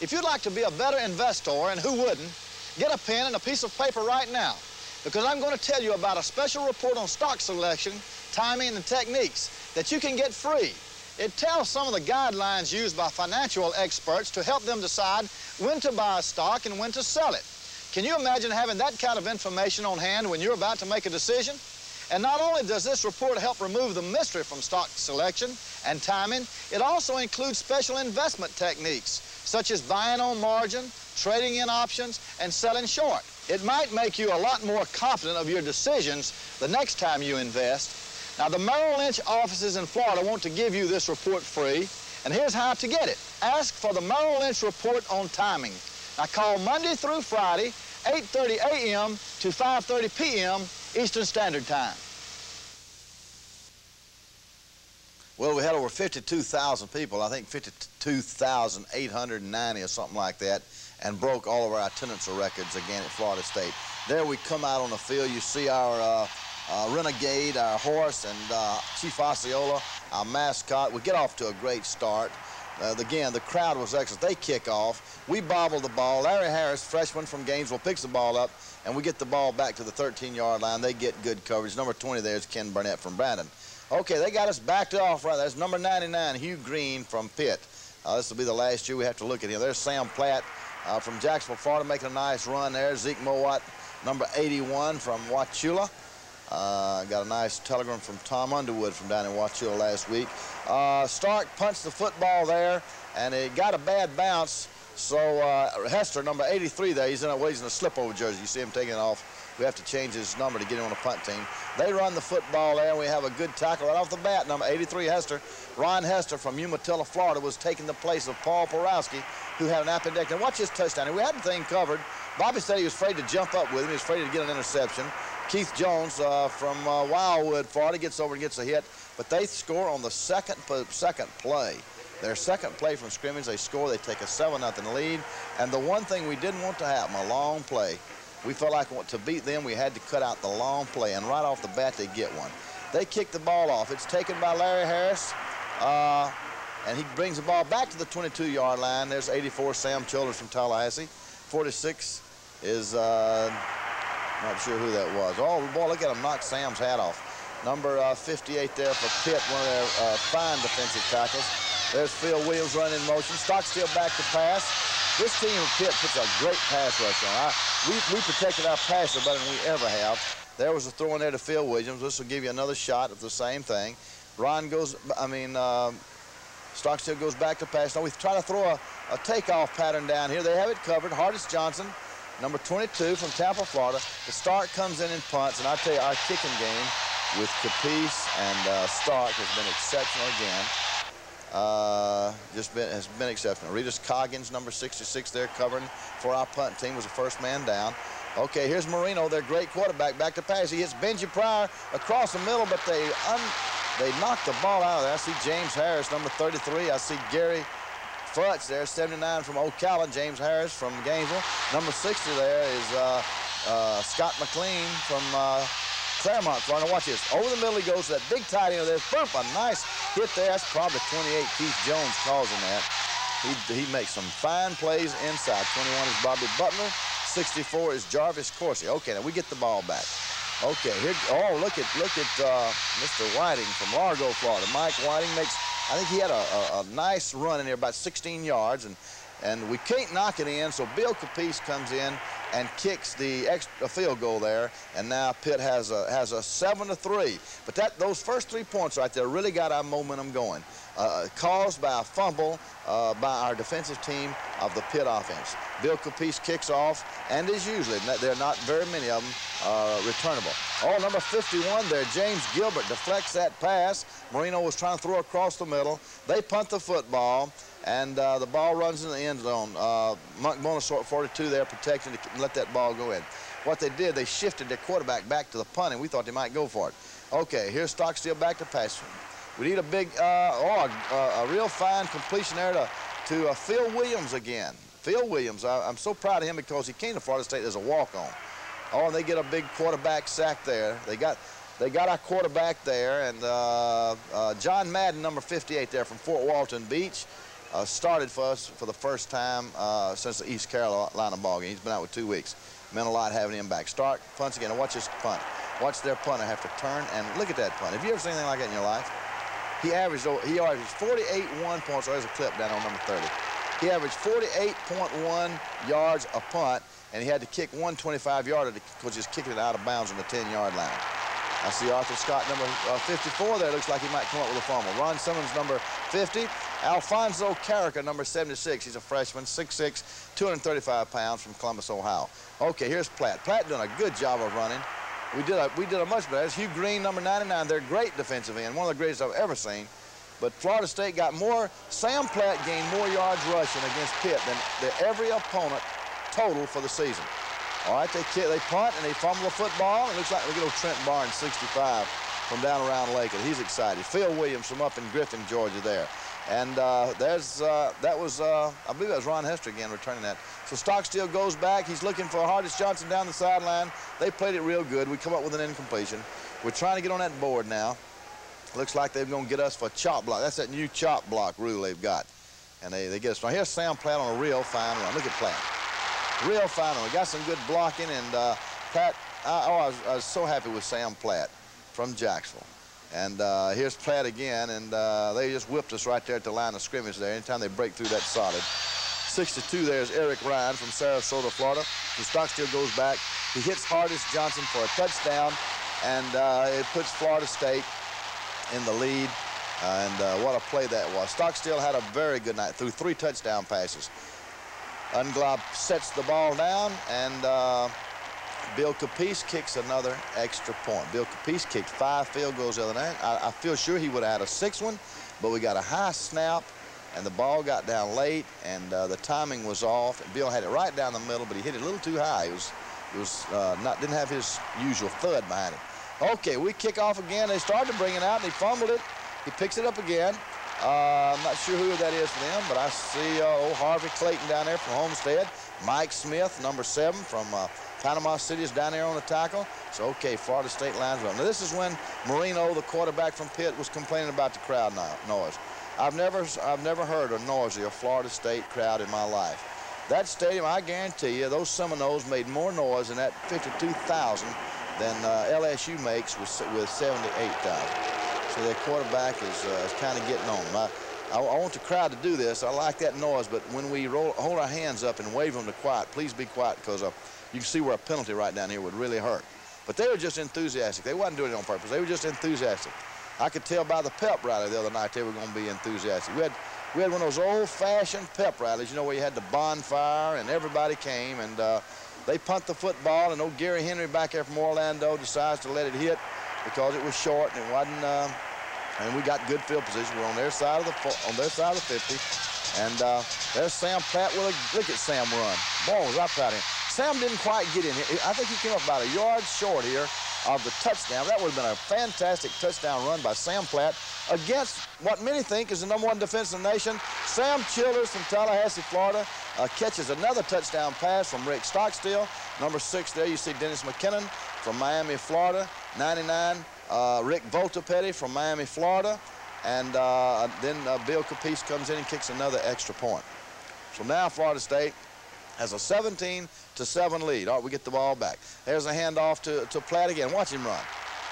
If you'd like to be a better investor, and who wouldn't, get a pen and a piece of paper right now because I'm going to tell you about a special report on stock selection, timing, and techniques that you can get free. It tells some of the guidelines used by financial experts to help them decide when to buy a stock and when to sell it. Can you imagine having that kind of information on hand when you're about to make a decision? And not only does this report help remove the mystery from stock selection and timing, it also includes special investment techniques, such as buying on margin, trading in options, and selling short. It might make you a lot more confident of your decisions the next time you invest. Now, the Merrill Lynch offices in Florida want to give you this report free, and here's how to get it. Ask for the Merrill Lynch report on timing. Now, call Monday through Friday, 8.30 a.m. to 5.30 p.m. Eastern Standard Time. Well, we had over 52,000 people, I think 52,890 or something like that, and broke all of our attendance records again at Florida State. There we come out on the field. You see our uh, uh, Renegade, our horse, and uh, Chief Osceola, our mascot. We get off to a great start. Uh, again, the crowd was excellent. They kick off. We bobble the ball. Larry Harris, freshman from Gainesville, picks the ball up, and we get the ball back to the 13-yard line. They get good coverage. Number 20 there is Ken Burnett from Brandon. Okay, they got us backed off right. there. That's number 99, Hugh Green from Pitt. Uh, this will be the last year we have to look at him. There's Sam Platt uh, from Jacksonville, Florida, making a nice run there. Zeke Mowatt, number 81 from Wauchula. Uh, got a nice telegram from Tom Underwood from down in Wauchula last week. Uh, Stark punched the football there, and it got a bad bounce. So uh, Hester, number 83 there, he's in a, well, he's in a slip-over jersey. You see him taking it off. We have to change his number to get him on the punt team. They run the football there, and we have a good tackle right off the bat. Number 83, Hester. Ron Hester from Umatilla, Florida, was taking the place of Paul Piurowski, who had an appendectomy. Watch his touchdown. We had the thing covered. Bobby said he was afraid to jump up with him. He was afraid to get an interception. Keith Jones uh, from uh, Wildwood, Florida, gets over and gets a hit. But they score on the second, second play. Their second play from scrimmage, they score. They take a 7-0 lead. And the one thing we didn't want to happen, a long play, we felt like to beat them, we had to cut out the long play, and right off the bat, they get one. They kick the ball off. It's taken by Larry Harris, uh, and he brings the ball back to the 22-yard line. There's 84, Sam Childers from Tallahassee. 46 is, uh, not sure who that was. Oh, boy, look at him knock Sam's hat off. Number uh, 58 there for Pitt, one of their uh, fine defensive tackles. There's Phil Williams running in motion. Stockstill back to pass. This team of Pitt puts a great pass rush on. I, we, we protected our passer better than we ever have. There was a throw in there to Phil Williams. This will give you another shot of the same thing. Ron goes, I mean, um, Stockstill goes back to pass. Now we try to throw a, a takeoff pattern down here. They have it covered. Hardis Johnson, number 22 from Tampa, Florida. The Stark comes in and punts, and I tell you, our kicking game with Capece and uh, Stark has been exceptional again. Uh, just been has been exceptional. Regis Coggins, number 66, there covering for our punt team, was the first man down. Okay, here's Marino, their great quarterback, back to pass. He hits Benji Pryor across the middle, but they they knocked the ball out of there. I see James Harris, number 33. I see Gary Futz there, 79 from Ocala. James Harris from Gainesville. Number 60 there is uh, uh, Scott McLean from uh, Clermont, Florida. Watch this. Over the middle he goes that big tight end there. Boom, a nice hit there. That's probably 28. Keith Jones causing that. He, he makes some fine plays inside. 21 is Bobby Butler. 64 is Jarvis Coursey. Okay, now we get the ball back. Okay, here. Oh, look at look at uh, Mr. Whiting from Largo, Florida. Mike Whiting makes. I think he had a, a, a, nice run in there, about 16 yards, and and we can't knock it in. So Bill Capece comes in and kicks the extra field goal there, and now Pitt has a has a seven to three. But that those first three points right there really got our momentum going, uh, caused by a fumble uh, by our defensive team of the Pitt offense. Bill Capece kicks off, and as usually, there are not very many of them uh, returnable. Oh, number 51 there, James Gilbert deflects that pass. Marino was trying to throw across the middle. They punt the football and uh, the ball runs in the end zone. Uh, Monk Bonasorte 42 there protecting to let that ball go in. What they did, they shifted their quarterback back to the punt, and we thought they might go for it. Okay, here's Stockstill back to pass. We need a big, uh, oh, a, a, real fine completion there to, to uh, Phil Williams again. Phil Williams, I, am so proud of him because he came to Florida State as a walk-on. Oh, and they get a big quarterback sack there. They got they got our quarterback there, and uh, uh, John Madden, number 58 there from Fort Walton Beach, uh, started for us for the first time uh, since the East Carolina ball game. He's been out with two weeks. Meant a lot having him back. Start, punts again, watch this punt. Watch their punter have to turn and look at that punt. Have you ever seen anything like that in your life? He averaged, he averaged 48.1 points. Oh, there's a clip down on number 30. He averaged 48.1 yards a punt, and he had to kick 125 yarder because he's kicking it out of bounds on the 10-yard line. I see Arthur Scott, number uh, 54 there. Looks like he might come up with a fumble. Ron Simmons, number 50. Alphonso Carreker, number 76. He's a freshman, 6'6", 235 pounds from Columbus, Ohio. Okay, here's Platt. Platt doing a good job of running. We did a, we did a much better. It's Hugh Green, number 99. They're great defensive end, one of the greatest I've ever seen. But Florida State got more, Sam Platt gained more yards rushing against Pitt than, every opponent total for the season. All right, they they punt and they fumble the football. It looks like we get old Trent Barnes, 65, from down around Lake, and he's excited. Phil Williams from up in Griffin, Georgia, there. And uh, there's uh, that was uh, I believe that was Ron Hester again returning that. So Stockstill goes back. He's looking for Hardis Johnson down the sideline. They played it real good. We come up with an incompletion. We're trying to get on that board now. Looks like they're going to get us for chop block. That's that new chop block rule they've got. And they, they get us. Now here's Sam Platt on a real fine run. Look at Platt. Real fine one. We got some good blocking, and uh, Platt, I, oh, I was, I was, so happy with Sam Platt from Jacksonville. And uh, here's Platt again, and uh, they just whipped us right there at the line of scrimmage there. Anytime they break through that solid. 62 there is Eric Ryan from Sarasota, Florida. The Stockstill goes back. He hits Hardis Johnson for a touchdown, and uh, it puts Florida State in the lead. and uh, what a play that was. Stockstill had a very good night, threw three touchdown passes. Unglaub sets the ball down, and uh, Bill Capece kicks another extra point. Bill Capece kicked five field goals the other night. I, I feel sure he would have had a sixth one, but we got a high snap, and the ball got down late, and uh, the timing was off. Bill had it right down the middle, but he hit it a little too high. It was, was uh, not didn't have his usual thud behind it. Okay, we kick off again. They started to bring it out, and he fumbled it. He picks it up again. Uh, I'm not sure who that is for them, but I see uh, old Harvey Clayton down there from Homestead. Mike Smith, number seven from uh, Panama City is down there on the tackle. So, okay, Florida State lines up. Now, this is when Marino, the quarterback from Pitt, was complaining about the crowd noise. I've never, I've never heard a noisier Florida State crowd in my life. That stadium, I guarantee you, those Seminoles made more noise than that 52,000 than uh, LSU makes with, with 78,000. So their quarterback is, uh, is kind of getting on. I, I, I, want the crowd to do this. I like that noise, but when we roll, hold our hands up and wave them to quiet, please be quiet because uh, you can see where a penalty right down here would really hurt. But they were just enthusiastic. They wasn't doing it on purpose. They were just enthusiastic. I could tell by the pep rally the other night they were going to be enthusiastic. We had, we had one of those old-fashioned pep rallies, you know, where you had the bonfire and everybody came and uh, they punt the football and old Gary Henry back there from Orlando decides to let it hit because it was short and it wasn't. Uh, and we got good field position. We're on their side of the on their side of the 50. And uh, there's Sam Platt. a look at Sam run. Ball was up at him. Sam didn't quite get in here. I think he came up about a yard short here of the touchdown. That would have been a fantastic touchdown run by Sam Platt against what many think is the number one defense in the nation. Sam Childers from Tallahassee, Florida, uh, catches another touchdown pass from Rick Stockstill. Number six there, you see Dennis McKinnon from Miami, Florida. 99, uh, Rick Voltepetty from Miami, Florida. And uh, then uh, Bill Capece comes in and kicks another extra point. So now Florida State has a 17 to 7 lead. All right, we get the ball back. There's a handoff to, to Platt again. Watch him run.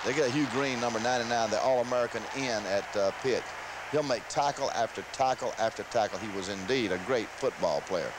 They get Hugh Green, number 99, the All-American in at uh, Pitt. He'll make tackle after tackle after tackle. He was indeed a great football player.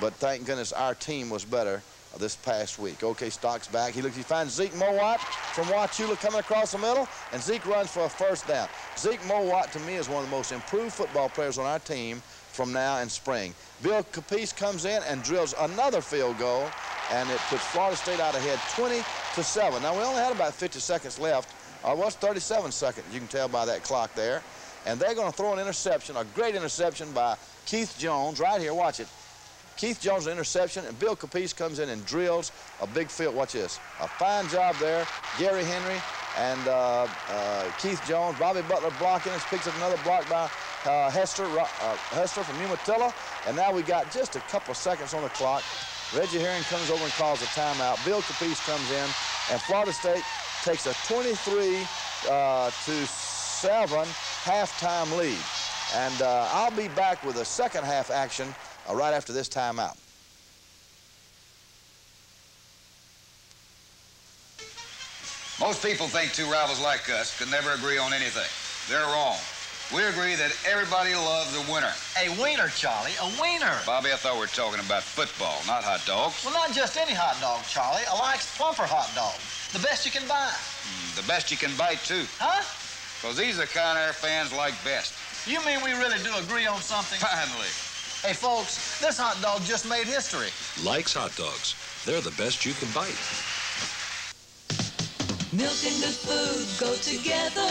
But thank goodness our team was better this past week. Okay, Stock's back. He looks, he finds Zeke Mowatt from Wauchula coming across the middle, and Zeke runs for a first down. Zeke Mowatt, to me, is one of the most improved football players on our team from now in spring. Bill Capece comes in and drills another field goal, and it puts Florida State out ahead 20 to 7. Now, we only had about 50 seconds left. Uh, or was 37 seconds, you can tell by that clock there. And they're going to throw an interception, a great interception by Keith Jones right here. Watch it. Keith Jones interception, and Bill Capece comes in and drills a big field. Watch this. A fine job there. Gary Henry and uh, uh, Keith Jones. Bobby Butler blocking us. Picks up another block by uh, Hester, uh, Hester from Umatilla. And now we got just a couple of seconds on the clock. Reggie Herring comes over and calls a timeout. Bill Capece comes in, and Florida State takes a 23 uh, to 7 halftime lead. And uh, I'll be back with a second half action right after this timeout. Most people think two rivals like us could never agree on anything. They're wrong. We agree that everybody loves a winner. A wiener, Charlie, a wiener. Bobby, I thought we were talking about football, not hot dogs. Well, not just any hot dog, Charlie. A Lykes Plumper hot dog. The best you can buy. Mm, the best you can bite, too. Huh? Because these are the kind our fans like best. You mean we really do agree on something? Finally. Hey, folks, this hot dog just made history. Lykes hot dogs. They're the best you can bite. Milk and good food go together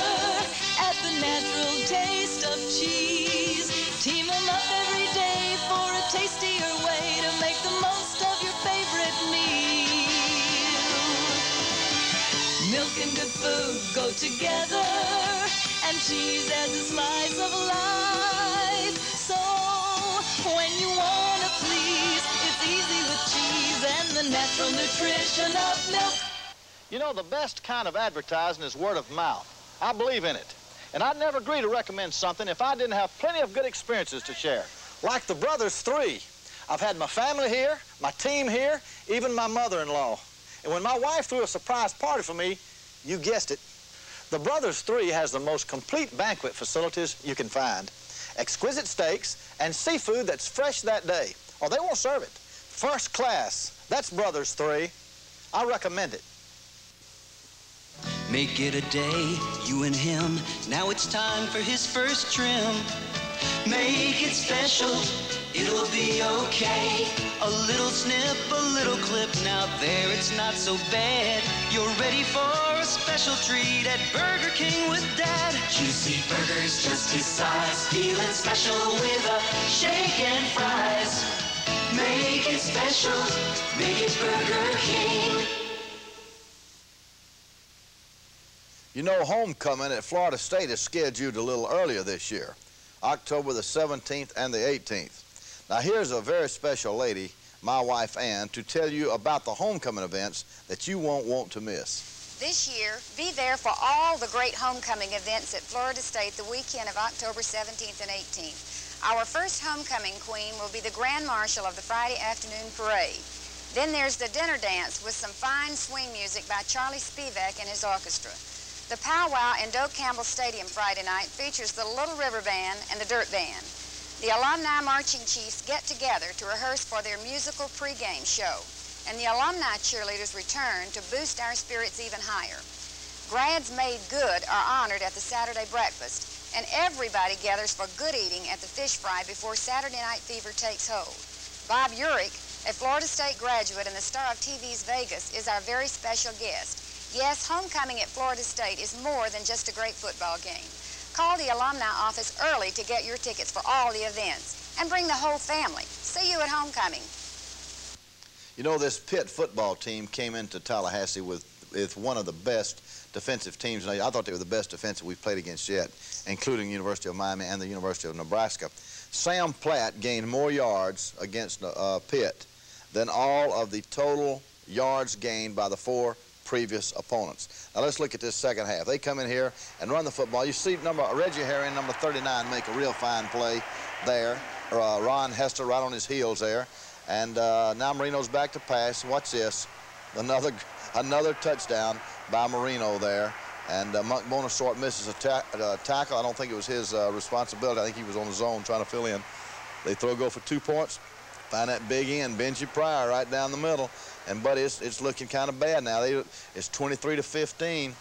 at the natural taste of cheese. Team them up every day for a tastier way to make the most of your favorite meal. Milk and good food go together, and cheese adds a slice of life. So when you wanna please, it's easy with cheese and the natural nutrition of milk. You know, the best kind of advertising is word of mouth. I believe in it. And I'd never agree to recommend something if I didn't have plenty of good experiences to share. Like the Brothers Three. I've had my family here, my team here, even my mother-in-law. And when my wife threw a surprise party for me, you guessed it, the Brothers Three has the most complete banquet facilities you can find. Exquisite steaks and seafood that's fresh that day. Or they won't serve it. First class. That's Brothers Three. I recommend it. Make it a day, you and him. Now it's time for his first trim. Make it special, it'll be okay. A little snip, a little clip. Now there it's not so bad. You're ready for a special treat at Burger King with Dad. Juicy burgers just his size. Feeling special with a shake and fries. Make it special, make it Burger King. You know, homecoming at Florida State is scheduled a little earlier this year, October the 17th and the 18th. Now, here's a very special lady, my wife Ann, to tell you about the homecoming events that you won't want to miss. This year, be there for all the great homecoming events at Florida State the weekend of October 17th and 18th. Our first homecoming queen will be the Grand Marshal of the Friday afternoon parade. Then there's the dinner dance with some fine swing music by Charlie Spivak and his orchestra. The powwow in Doak Campbell Stadium Friday night features the Little River Band and the Dirt Band. The alumni marching chiefs get together to rehearse for their musical pregame show, and the alumni cheerleaders return to boost our spirits even higher. Grads made good are honored at the Saturday breakfast, and everybody gathers for good eating at the fish fry before Saturday Night Fever takes hold. Bob Urich, a Florida State graduate and the star of TV's Vegas, is our very special guest. Yes, homecoming at Florida State is more than just a great football game. Call the alumni office early to get your tickets for all the events and bring the whole family. See you at homecoming. You know, this Pitt football team came into Tallahassee with, with one of the best defensive teams. I thought they were the best defensive we've played against yet, including University of Miami and the University of Nebraska. Sam Platt gained more yards against uh, Pitt than all of the total yards gained by the four previous opponents. Now let's look at this second half. They come in here and run the football. You see number Reggie Herring, number 39, make a real fine play there. Uh, Ron Hester right on his heels there. And uh, now Marino's back to pass. Watch this. Another, another touchdown by Marino there. And uh, Monk Bonasorte misses a ta uh, tackle. I don't think it was his uh, responsibility. I think he was on his own trying to fill in. They throw go for two points. Find that big end, Benji Pryor right down the middle. And but it's, it's looking kind of bad now. They, it's 23 to 15.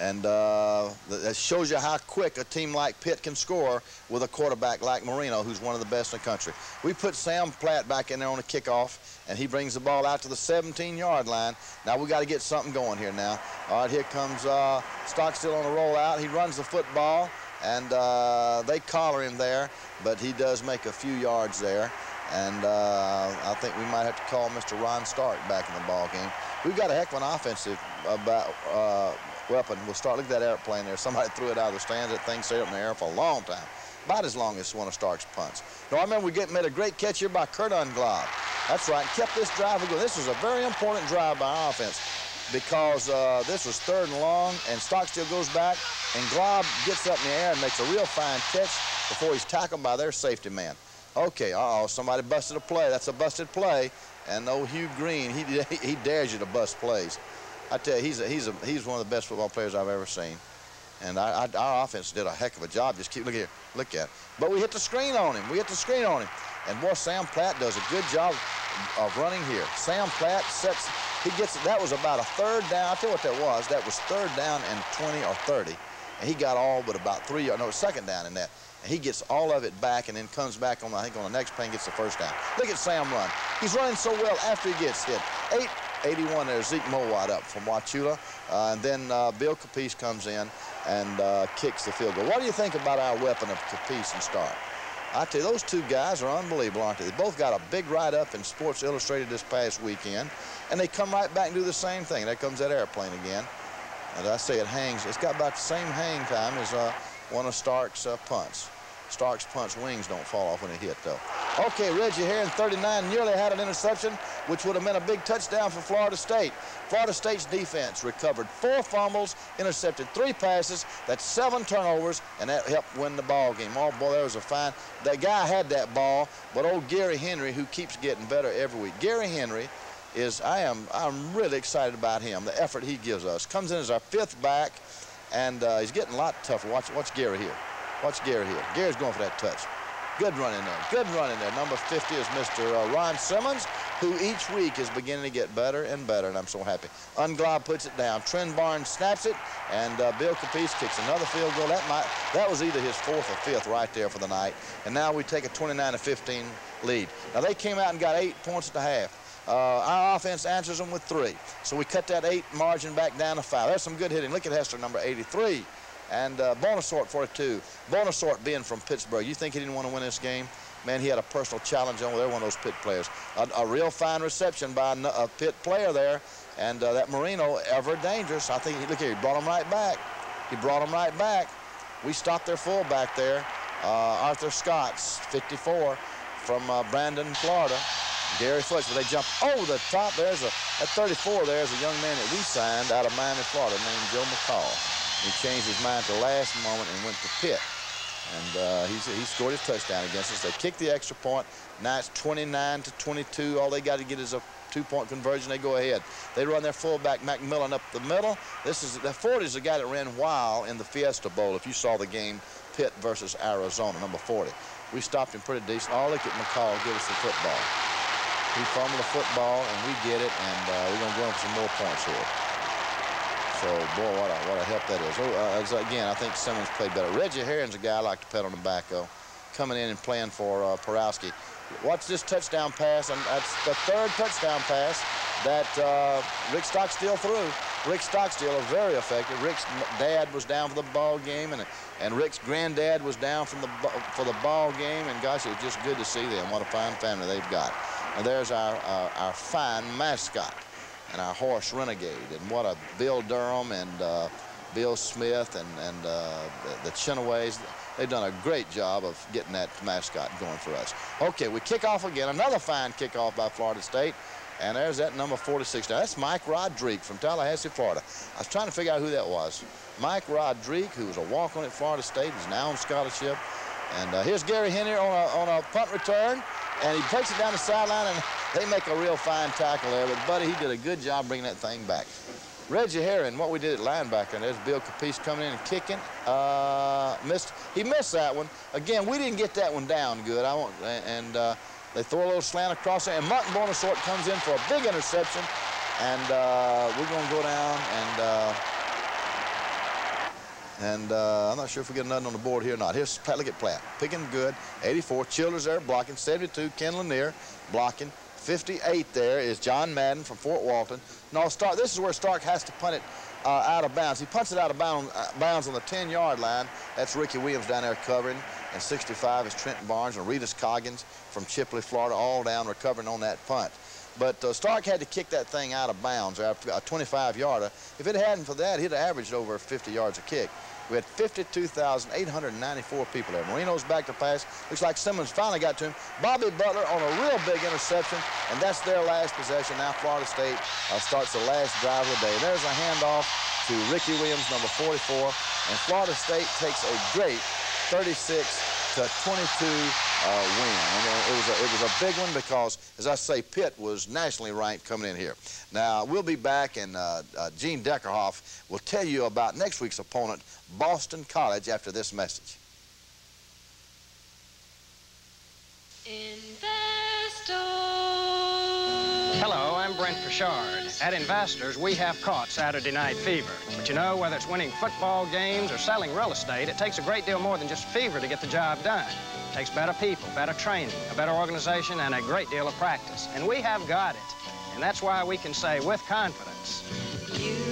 And uh, that shows you how quick a team like Pitt can score with a quarterback like Marino, who's one of the best in the country. We put Sam Platt back in there on the kickoff, and he brings the ball out to the 17-yard line. Now we got to get something going here now. All right, here comes uh, Stockstill on the rollout. He runs the football, and uh, they collar him there, but he does make a few yards there. And uh, I think we might have to call Mr. Rohn Stark back in the ball game. We've got a heck of an offensive about uh, weapon. We'll start. Look at that airplane there. Somebody [laughs] threw it out of the stands. That thing stayed up in the air for a long time. About as long as one of Stark's punts. No, I remember we get, made a great catch here by Kurt Unglaub. That's right. Kept this drive going. This was a very important drive by our offense because uh, this was third and long, and Stockstill goes back, and Glob gets up in the air and makes a real fine catch before he's tackled by their safety man. Okay, uh-oh, somebody busted a play. That's a busted play. And old Hugh Green, he, [laughs] he dares you to bust plays. I tell you, he's, a, he's, a, he's one of the best football players I've ever seen. And I, I, our offense did a heck of a job. Just keep, look here, look at it. But we hit the screen on him. We hit the screen on him. And boy, Sam Platt does a good job of running here. Sam Platt sets, he gets, that was about a third down. I'll tell you what that was. That was third down and 20 or 30. And he got all but about three, no, second down in that. He gets all of it back and then comes back on, I think, on the next play and gets the first down. Look at Sam run. He's running so well after he gets hit. 881 there, Zeke Mowatt up from Wauchula. Uh, and then uh, Bill Capece comes in and uh, kicks the field goal. What do you think about our weapon of Capece and Stark? I tell you, those two guys are unbelievable, aren't they? They both got a big write-up in Sports Illustrated this past weekend, and they come right back and do the same thing. There comes that airplane again. As I say, it hangs. It's got about the same hang time as uh, one of Stark's uh, punts. Stark's punch wings don't fall off when it hit, though. Okay, Reggie Herring 39 nearly had an interception, which would have meant a big touchdown for Florida State. Florida State's defense recovered four fumbles, intercepted three passes, that's seven turnovers, and that helped win the ball game. Oh, boy, that was a fine. That guy had that ball, but old Gary Henry, who keeps getting better every week. Gary Henry is, I am, I'm really excited about him, the effort he gives us. Comes in as our fifth back, and uh, he's getting a lot tougher. Watch, watch Gary here. Watch Gary here. Gary's going for that touch. Good run in there. Good run in there. Number 50 is Mr. Uh, Ron Simmons, who each week is beginning to get better and better, and I'm so happy. Unglaub puts it down. Trent Barnes snaps it, and uh, Bill Capece kicks another field goal. That might that was either his fourth or fifth right there for the night. And now we take a 29 to 15 lead. Now they came out and got eight points at the half. Uh, our offense answers them with three. So we cut that eight margin back down to five. That's some good hitting. Look at Hester, number 83. And uh, Bonasorte 42. Bonasorte being from Pittsburgh. You think he didn't want to win this game? Man, he had a personal challenge on there, one of those Pitt players. A, a real fine reception by a, a Pitt player there. And uh, that Marino, ever dangerous. I think, look here, he brought him right back. He brought him right back. We stopped their fullback there, uh, Arthur Scotts, 54, from uh, Brandon, Florida. Gary Fletcher, they jump over the top. There's a, at 34, there's a young man that we signed out of Miami, Florida, named Joe McCall. He changed his mind at the last moment and went to Pitt. And uh, he's, he scored his touchdown against us. They kicked the extra point. Now it's 29 to 22. All they got to get is a two-point conversion. They go ahead. They run their fullback, McMillan, up the middle. This is the Ford is the guy that ran wild in the Fiesta Bowl. If you saw the game, Pitt versus Arizona, number 40. We stopped him pretty decent. Oh, look at McCall give us the football. He fumbled the football, and we get it, and uh, we're going to go in for some more points here. So, boy, what a, what a help that is. Oh, uh, again, I think Simmons played better. Reggie Herring's a guy I like to pet on the back, though, coming in and playing for uh, Piurowski. Watch this touchdown pass, and that's the third touchdown pass that uh, Rick Stockstill threw. Rick Stockstill is very effective. Rick's dad was down for the ball game, and and Rick's granddad was down from the for the ball game, and gosh, it was just good to see them. What a fine family they've got. And there's our uh, our fine mascot and our horse Renegade, and what a Bill Durham and uh, Bill Smith and and uh, the, the. They've done a great job of getting that mascot going for us. Okay, we kick off again. Another fine kickoff by Florida State. And there's that number 46. Now, that's Mike Rodrigue from Tallahassee, Florida. I was trying to figure out who that was. Mike Rodrigue, who was a walk-on at Florida State, is now on scholarship. And uh, here's Gary Henry on a, on a punt return, and he takes it down the sideline, and they make a real fine tackle there. But, buddy, he did a good job bringing that thing back. Reggie Herring, what we did at linebacker, and there's Bill Capece coming in and kicking. Uh, missed. He missed that one. Again, we didn't get that one down good. I want and uh, they throw a little slant across there, and Martin Bonasorte comes in for a big interception, and uh, we're going to go down and. And uh, I'm not sure if we get nothing on the board here or not. Here's Pat, look at Platt. Picking good. 84. Childers there blocking. 72. Ken Lanier blocking. 58 there is John Madden from Fort Walton. No, Stark, this is where Stark has to punt it uh, out of bounds. He punts it out of bound, uh, bounds on the 10-yard line. That's Ricky Williams down there covering. And 65 is Trenton Barnes and Retus Coggins from Chipley, Florida, all down recovering on that punt. But uh, Stark had to kick that thing out of bounds a 25-yarder. If it hadn't for that, he'd have averaged over 50 yards a kick. We had 52,894 people there. Marino's back to pass. Looks like Simmons finally got to him. Bobby Butler on a real big interception, and that's their last possession. Now Florida State uh, starts the last drive of the day. There's a handoff to Ricky Williams, number 44, and Florida State takes a great 36 to 22 uh, win. And it was, a, it was a big one because, as I say, Pitt was nationally ranked coming in here. Now, we'll be back, and uh, uh, Gene Deckerhoff will tell you about next week's opponent, Boston College, after this message. Hello, I'm Brent Pichard. At Investors, we have caught Saturday Night Fever. But you know, whether it's winning football games or selling real estate, it takes a great deal more than just fever to get the job done. It takes better people, better training, a better organization, and a great deal of practice. And we have got it. And that's why we can say with confidence, You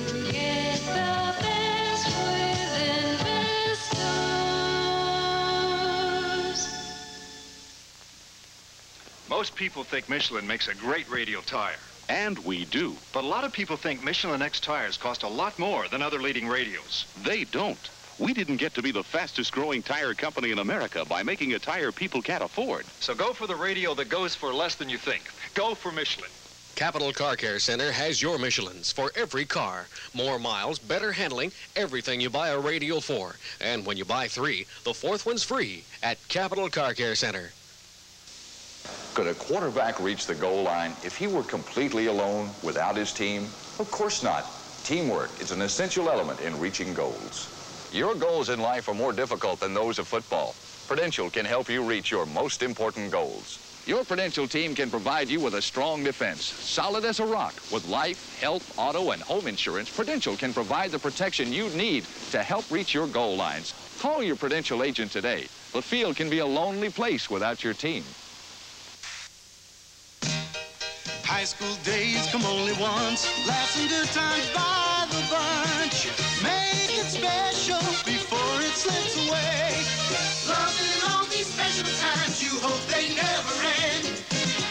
Most people think Michelin makes a great radial tire. And we do. But a lot of people think Michelin X tires cost a lot more than other leading radials. They don't. We didn't get to be the fastest growing tire company in America by making a tire people can't afford. So go for the radial that goes for less than you think. Go for Michelin. Capital Car Care Center has your Michelins for every car. More miles, better handling, everything you buy a radial for. And when you buy three, the fourth one's free at Capital Car Care Center. Could a quarterback reach the goal line if he were completely alone without his team? Of course not. Teamwork is an essential element in reaching goals. Your goals in life are more difficult than those of football. Prudential can help you reach your most important goals. Your Prudential team can provide you with a strong defense, solid as a rock. With life, health, auto, and home insurance, Prudential can provide the protection you need to help reach your goal lines. Call your Prudential agent today. The field can be a lonely place without your team. High school days come only once. Laughs and good times by the bunch. Make it special before it slips away. Loving all these special times, you hope they never end.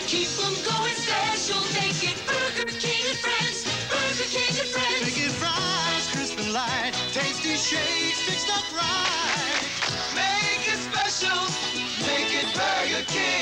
Keep them going special. Make it Burger King and Friends. Burger King and Friends. Make it fries, crisp and light. Tasty shakes fixed up right. Make it special. Make it Burger King.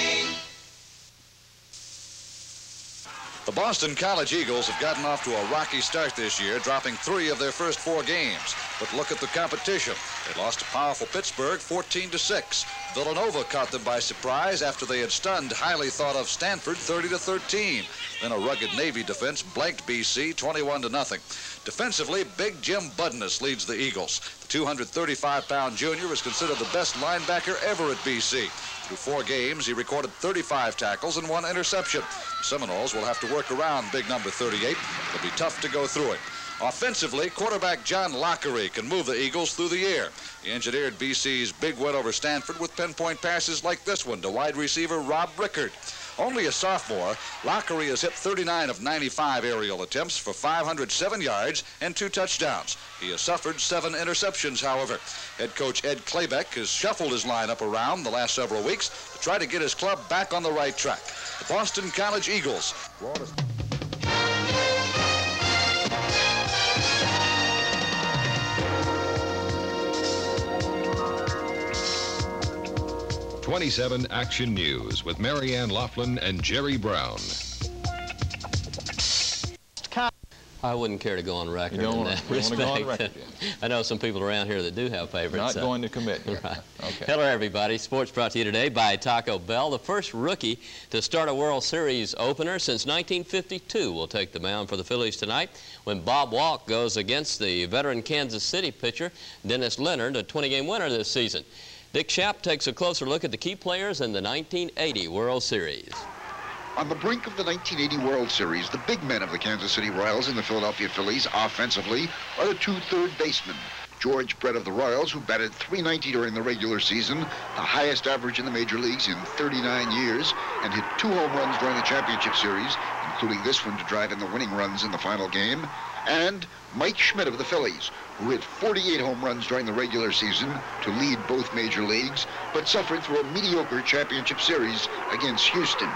The Boston College Eagles have gotten off to a rocky start this year, dropping three of their first four games. But look at the competition. They lost to powerful Pittsburgh 14 to 6. Villanova caught them by surprise after they had stunned highly thought of Stanford 30 to 13. Then a rugged Navy defense blanked BC 21 to nothing. Defensively, Big Jim Budness leads the Eagles. The 235-pound junior is considered the best linebacker ever at BC. Through four games, he recorded 35 tackles and one interception. Seminoles will have to work around big number 38. It'll be tough to go through it. Offensively, quarterback John Loughery can move the Eagles through the air. He engineered BC's big win over Stanford with pinpoint passes like this one to wide receiver Rob Rickard. Only a sophomore, Loughery has hit 39 of 95 aerial attempts for 507 yards and two touchdowns. He has suffered seven interceptions, however. Head coach Ed Chlebek has shuffled his lineup around the last several weeks to try to get his club back on the right track. The Boston College Eagles. 27 Action News with Marianne Laughlin and Jerry Brown. I wouldn't care to go on record You don't in wanna- that you don't wanna go on respect. record, [laughs] I know some people around here that do have favorites. Not going to commit here. [laughs] Right. Okay. Hello, everybody. Sports brought to you today by Taco Bell. The first rookie to start a World Series opener since 1952 will take the mound for the Phillies tonight when Bob Walk goes against the veteran Kansas City pitcher Dennis Leonard, a 20-game winner this season. Dick Schaap takes a closer look at the key players in the 1980 World Series. On the brink of the 1980 World Series, the big men of the Kansas City Royals and the Philadelphia Phillies offensively are the two third basemen. George Brett of the Royals, who batted 390 during the regular season, the highest average in the major leagues in 39 years, and hit two home runs during the championship series, including this one to drive in the winning runs in the final game, and Mike Schmidt of the Phillies, who hit 48 home runs during the regular season to lead both major leagues, but suffered through a mediocre championship series against Houston.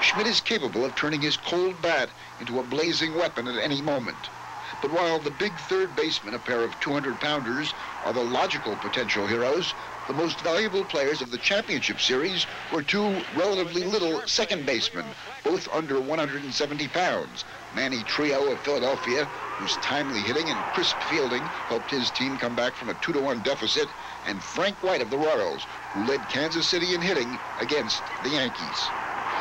Schmidt is capable of turning his cold bat into a blazing weapon at any moment. But while the big third baseman, a pair of 200-pounders, are the logical potential heroes, the most valuable players of the championship series were two relatively little second basemen, both under 170 pounds. Manny Trillo of Philadelphia, whose timely hitting and crisp fielding helped his team come back from a 2-1 deficit, and Frank White of the Royals, who led Kansas City in hitting against the Yankees.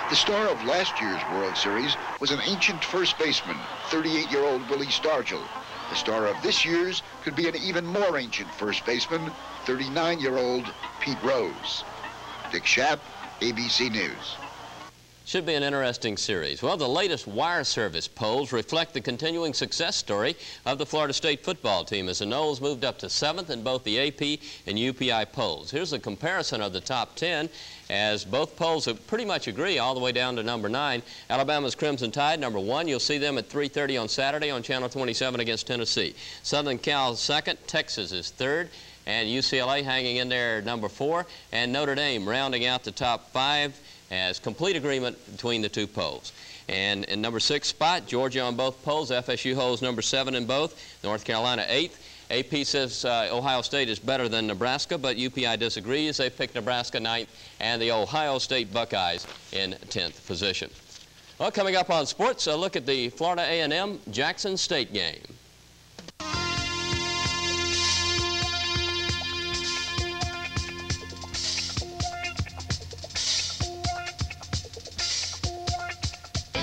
The star of last year's World Series was an ancient first baseman, 38-year-old Willie Stargell. The star of this year's could be an even more ancient first baseman, 39-year-old Pete Rose. Dick Schaap, ABC News. Should be an interesting series. Well, the latest wire service polls reflect the continuing success story of the Florida State football team as the Noles moved up to seventh in both the AP and UPI polls. Here's a comparison of the top 10 as both polls pretty much agree all the way down to number 9. Alabama's Crimson Tide, number 1. You'll see them at 3.30 on Saturday on Channel 27 against Tennessee. Southern Cal second. Texas is third and UCLA hanging in there number four, and Notre Dame rounding out the top five as complete agreement between the two polls. And in number six spot, Georgia on both polls. FSU holds number seven in both. North Carolina eighth. AP says uh, Ohio State is better than Nebraska, but UPI disagrees. They picked Nebraska ninth and the Ohio State Buckeyes in 10th position. Well, coming up on sports, a look at the Florida A&M Jackson State game.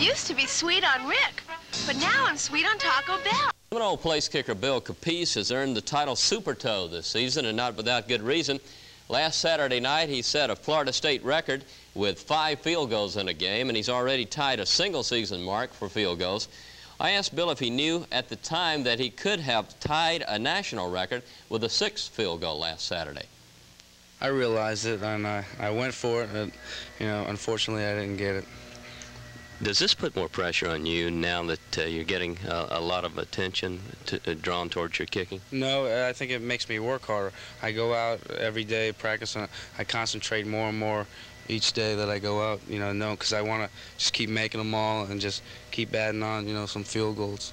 Used to be sweet on Rick, but now I'm sweet on Taco Bell. Seminole place kicker Bill Capece has earned the title Super Toe this season, and not without good reason. Last Saturday night, he set a Florida State record with five field goals in a game, and he's already tied a single-season mark for field goals. I asked Bill if he knew at the time that he could have tied a national record with a sixth field goal last Saturday. I realized it, and I, I went for it, and, you know, unfortunately, I didn't get it. Does this put more pressure on you now that uh, you're getting uh, a lot of attention to, uh, drawn towards your kicking? No, I think it makes me work harder. I go out every day, practice, and I concentrate more and more each day that I go out, you know, no, because I want to just keep making them all and just keep adding on, you know, some field goals.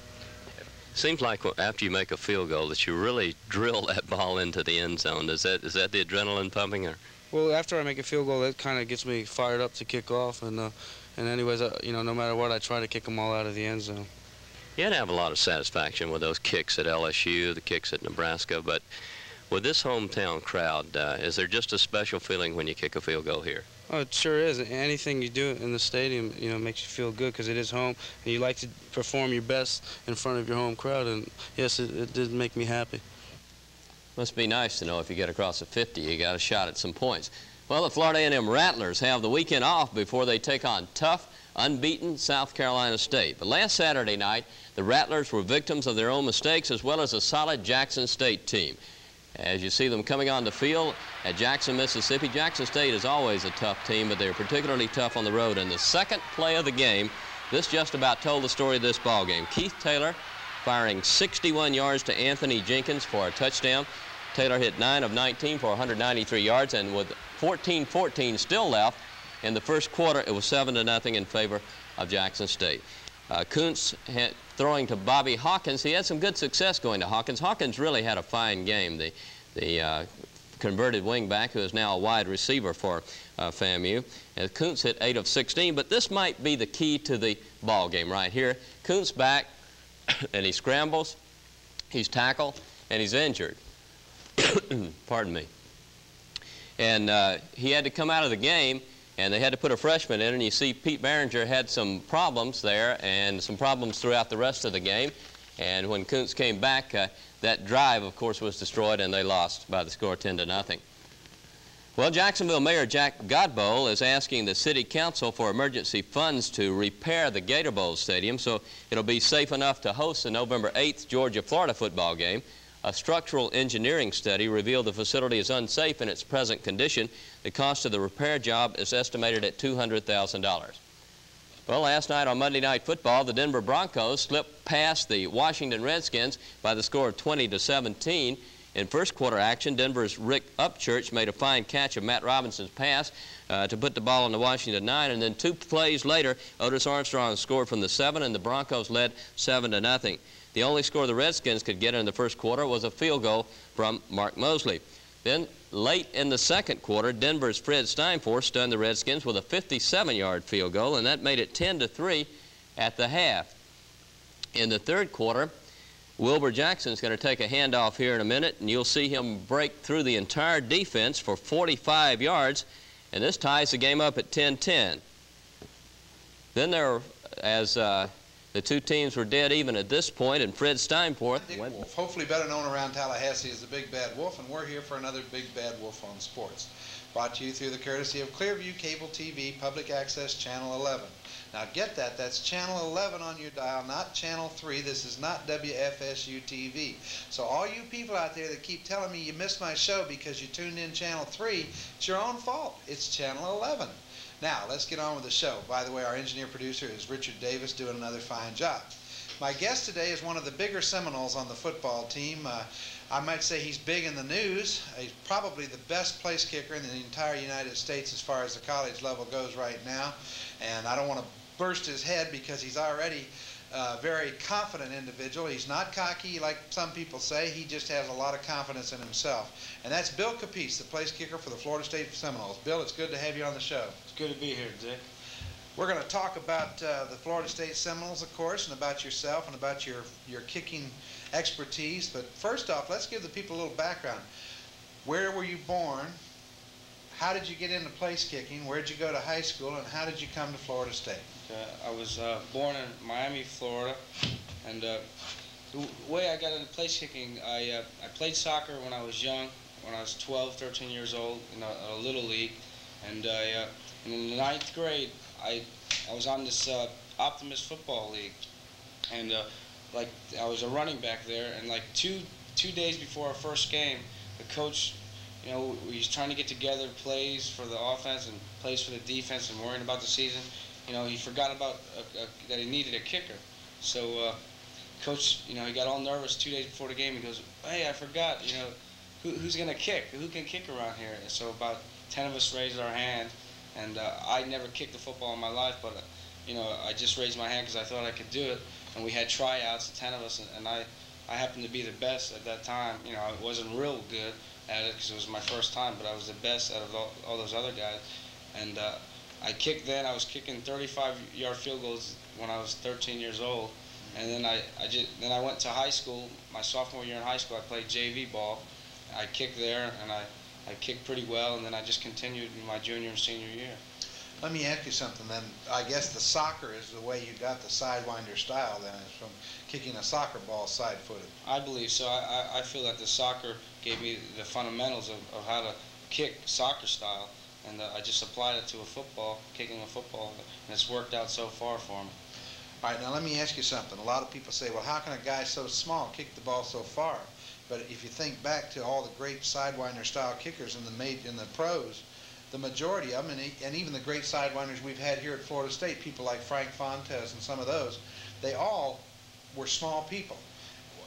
Seems like after you make a field goal that you really drill [laughs] that ball into the end zone. Is that is that the adrenaline pumping, or? Well, after I make a field goal, that kind of gets me fired up to kick off, and uh, And anyways, uh, you know, no matter what, I try to kick them all out of the end zone. You had to have a lot of satisfaction with those kicks at LSU, the kicks at Nebraska, but with this hometown crowd, uh, is there just a special feeling when you kick a field goal here? Oh, it sure is. Anything you do in the stadium, you know, makes you feel good because it is home, and you like to perform your best in front of your home crowd. And yes, it, it did make me happy. Must be nice to know if you get across the 50, you got a shot at some points. Well, the Florida A&M Rattlers have the weekend off before they take on tough, unbeaten South Carolina State. But last Saturday night, the Rattlers were victims of their own mistakes as well as a solid Jackson State team. As you see them coming on the field at Jackson, Mississippi, Jackson State is always a tough team, but they're particularly tough on the road. And the second play of the game, this just about told the story of this ball game. Keith Taylor firing 61 yards to Anthony Jenkins for a touchdown. Taylor hit 9 of 19 for 193 yards, and with 14-14 still left in the first quarter, it was 7 to nothing in favor of Jackson State. Uh, Kuntz had, throwing to Bobby Hawkins. He had some good success going to Hawkins. Hawkins really had a fine game. The, the uh, converted wingback, who is now a wide receiver for uh, FAMU. And Kuntz hit 8 of 16, but this might be the key to the ball game right here. Kuntz back, [coughs] and he scrambles, he's tackled, and he's injured. [coughs] Pardon me. And uh, he had to come out of the game, and they had to put a freshman in, and you see Pete Barringer had some problems there and some problems throughout the rest of the game. And when Kuntz came back, uh, that drive, of course, was destroyed, and they lost by the score 10 to nothing. Well, Jacksonville Mayor Jack Godbold is asking the City Council for emergency funds to repair the Gator Bowl Stadium so it'll be safe enough to host the November 8th Georgia-Florida football game. A structural engineering study revealed the facility is unsafe in its present condition. The cost of the repair job is estimated at $200,000. Well, last night on Monday Night Football, the Denver Broncos slipped past the Washington Redskins by the score of 20 to 17. In first quarter action, Denver's Rick Upchurch made a fine catch of Matt Robinson's pass uh, to put the ball on the Washington nine, and then two plays later, Otis Armstrong scored from the seven, and the Broncos led seven to nothing. The only score the Redskins could get in the first quarter was a field goal from Mark Moseley. Then, late in the second quarter, Denver's Fred Steinfort stunned the Redskins with a 57-yard field goal, and that made it 10 to 3 at the half. In the third quarter, Wilbur Jackson's going to take a handoff here in a minute, and you'll see him break through the entire defense for 45 yards, and this ties the game up at 10-10. Then there, as uh, the two teams were dead even at this point, and Fred Steinfort Dick Wolf, hopefully better known around Tallahassee as the Big Bad Wolf, and we're here for another Big Bad Wolf on Sports. Brought to you through the courtesy of Clearview Cable TV, Public Access Channel 11. Now get that, that's Channel 11 on your dial, not Channel 3. This is not WFSU TV. So all you people out there that keep telling me you missed my show because you tuned in Channel 3, it's your own fault. It's Channel 11. Now, let's get on with the show. By the way, our engineer producer is Richard Davis doing another fine job. My guest today is one of the bigger Seminoles on the football team. Uh, I might say he's big in the news. He's probably the best place kicker in the entire United States as far as the college level goes right now. And I don't want to burst his head because he's already a very confident individual. He's not cocky like some people say. He just has a lot of confidence in himself. And that's Bill Capece, the place kicker for the Florida State Seminoles. Bill, it's good to have you on the show. It's good to be here, Dick. We're going to talk about uh, the Florida State Seminoles, of course, and about yourself and about your, your kicking expertise. But first off, let's give the people a little background. Where were you born? How did you get into place kicking? Where did you go to high school? And how did you come to Florida State? Uh, I was uh, born in Miami, Florida, and uh, the way I got into place kicking, I, uh, I played soccer when I was young, when I was 12, 13 years old, in a, a little league, and I, uh, in the ninth grade, I, I was on this uh, Optimist Football League, and like I was a running back there, and like two two days before our first game, the coach, you know, was trying to get together plays for the offense and plays for the defense, and worrying about the season. You know, he forgot about a, a, that he needed a kicker. So, uh, coach, you know, he got all nervous two days before the game. He goes, "Hey, I forgot. You know, who, who's gonna kick? Who can kick around here?" And so about ten of us raised our hand, and uh, I never kicked a football in my life, but uh, you know, I just raised my hand because I thought I could do it. And we had tryouts, the ten of us, and, and I, I happened to be the best at that time. You know, I wasn't real good at it because it was my first time, but I was the best out of all, all those other guys. And uh, I kicked then. I was kicking 35-yard field goals when I was 13 years old, and then I, I just then I went to high school. My sophomore year in high school, I played JV ball. I kicked there, and I I kicked pretty well, and then I just continued in my junior and senior year. Let me ask you something then. I guess the soccer is the way you got the sidewinder style then, is from kicking a soccer ball side-footed. I believe so. I, I, I feel that the soccer gave me the fundamentals of, of how to kick soccer style, and uh, I just applied it to a football, kicking a football, and it's worked out so far for me. All right, now let me ask you something. A lot of people say, well, how can a guy so small kick the ball so far? But if you think back to all the great sidewinder style kickers in the made in the pros, the majority of them, and, and even the great sidewinders we've had here at Florida State, people like Frank Fontes and some of those, they all were small people.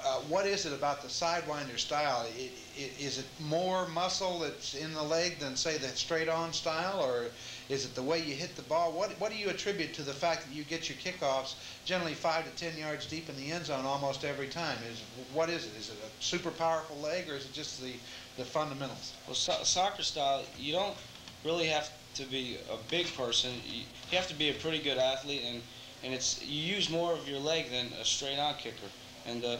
Uh, what is it about the sidewinder style? I i is it more muscle that's in the leg than say the straight-on style, or is it the way you hit the ball? What what do you attribute to the fact that you get your kickoffs generally five to ten yards deep in the end zone almost every time? Is what is it? Is it a super powerful leg, or is it just the the fundamentals? Well, so- soccer style, you don't really have to be a big person. You, you have to be a pretty good athlete, and and it's you use more of your leg than a straight-on kicker. And uh,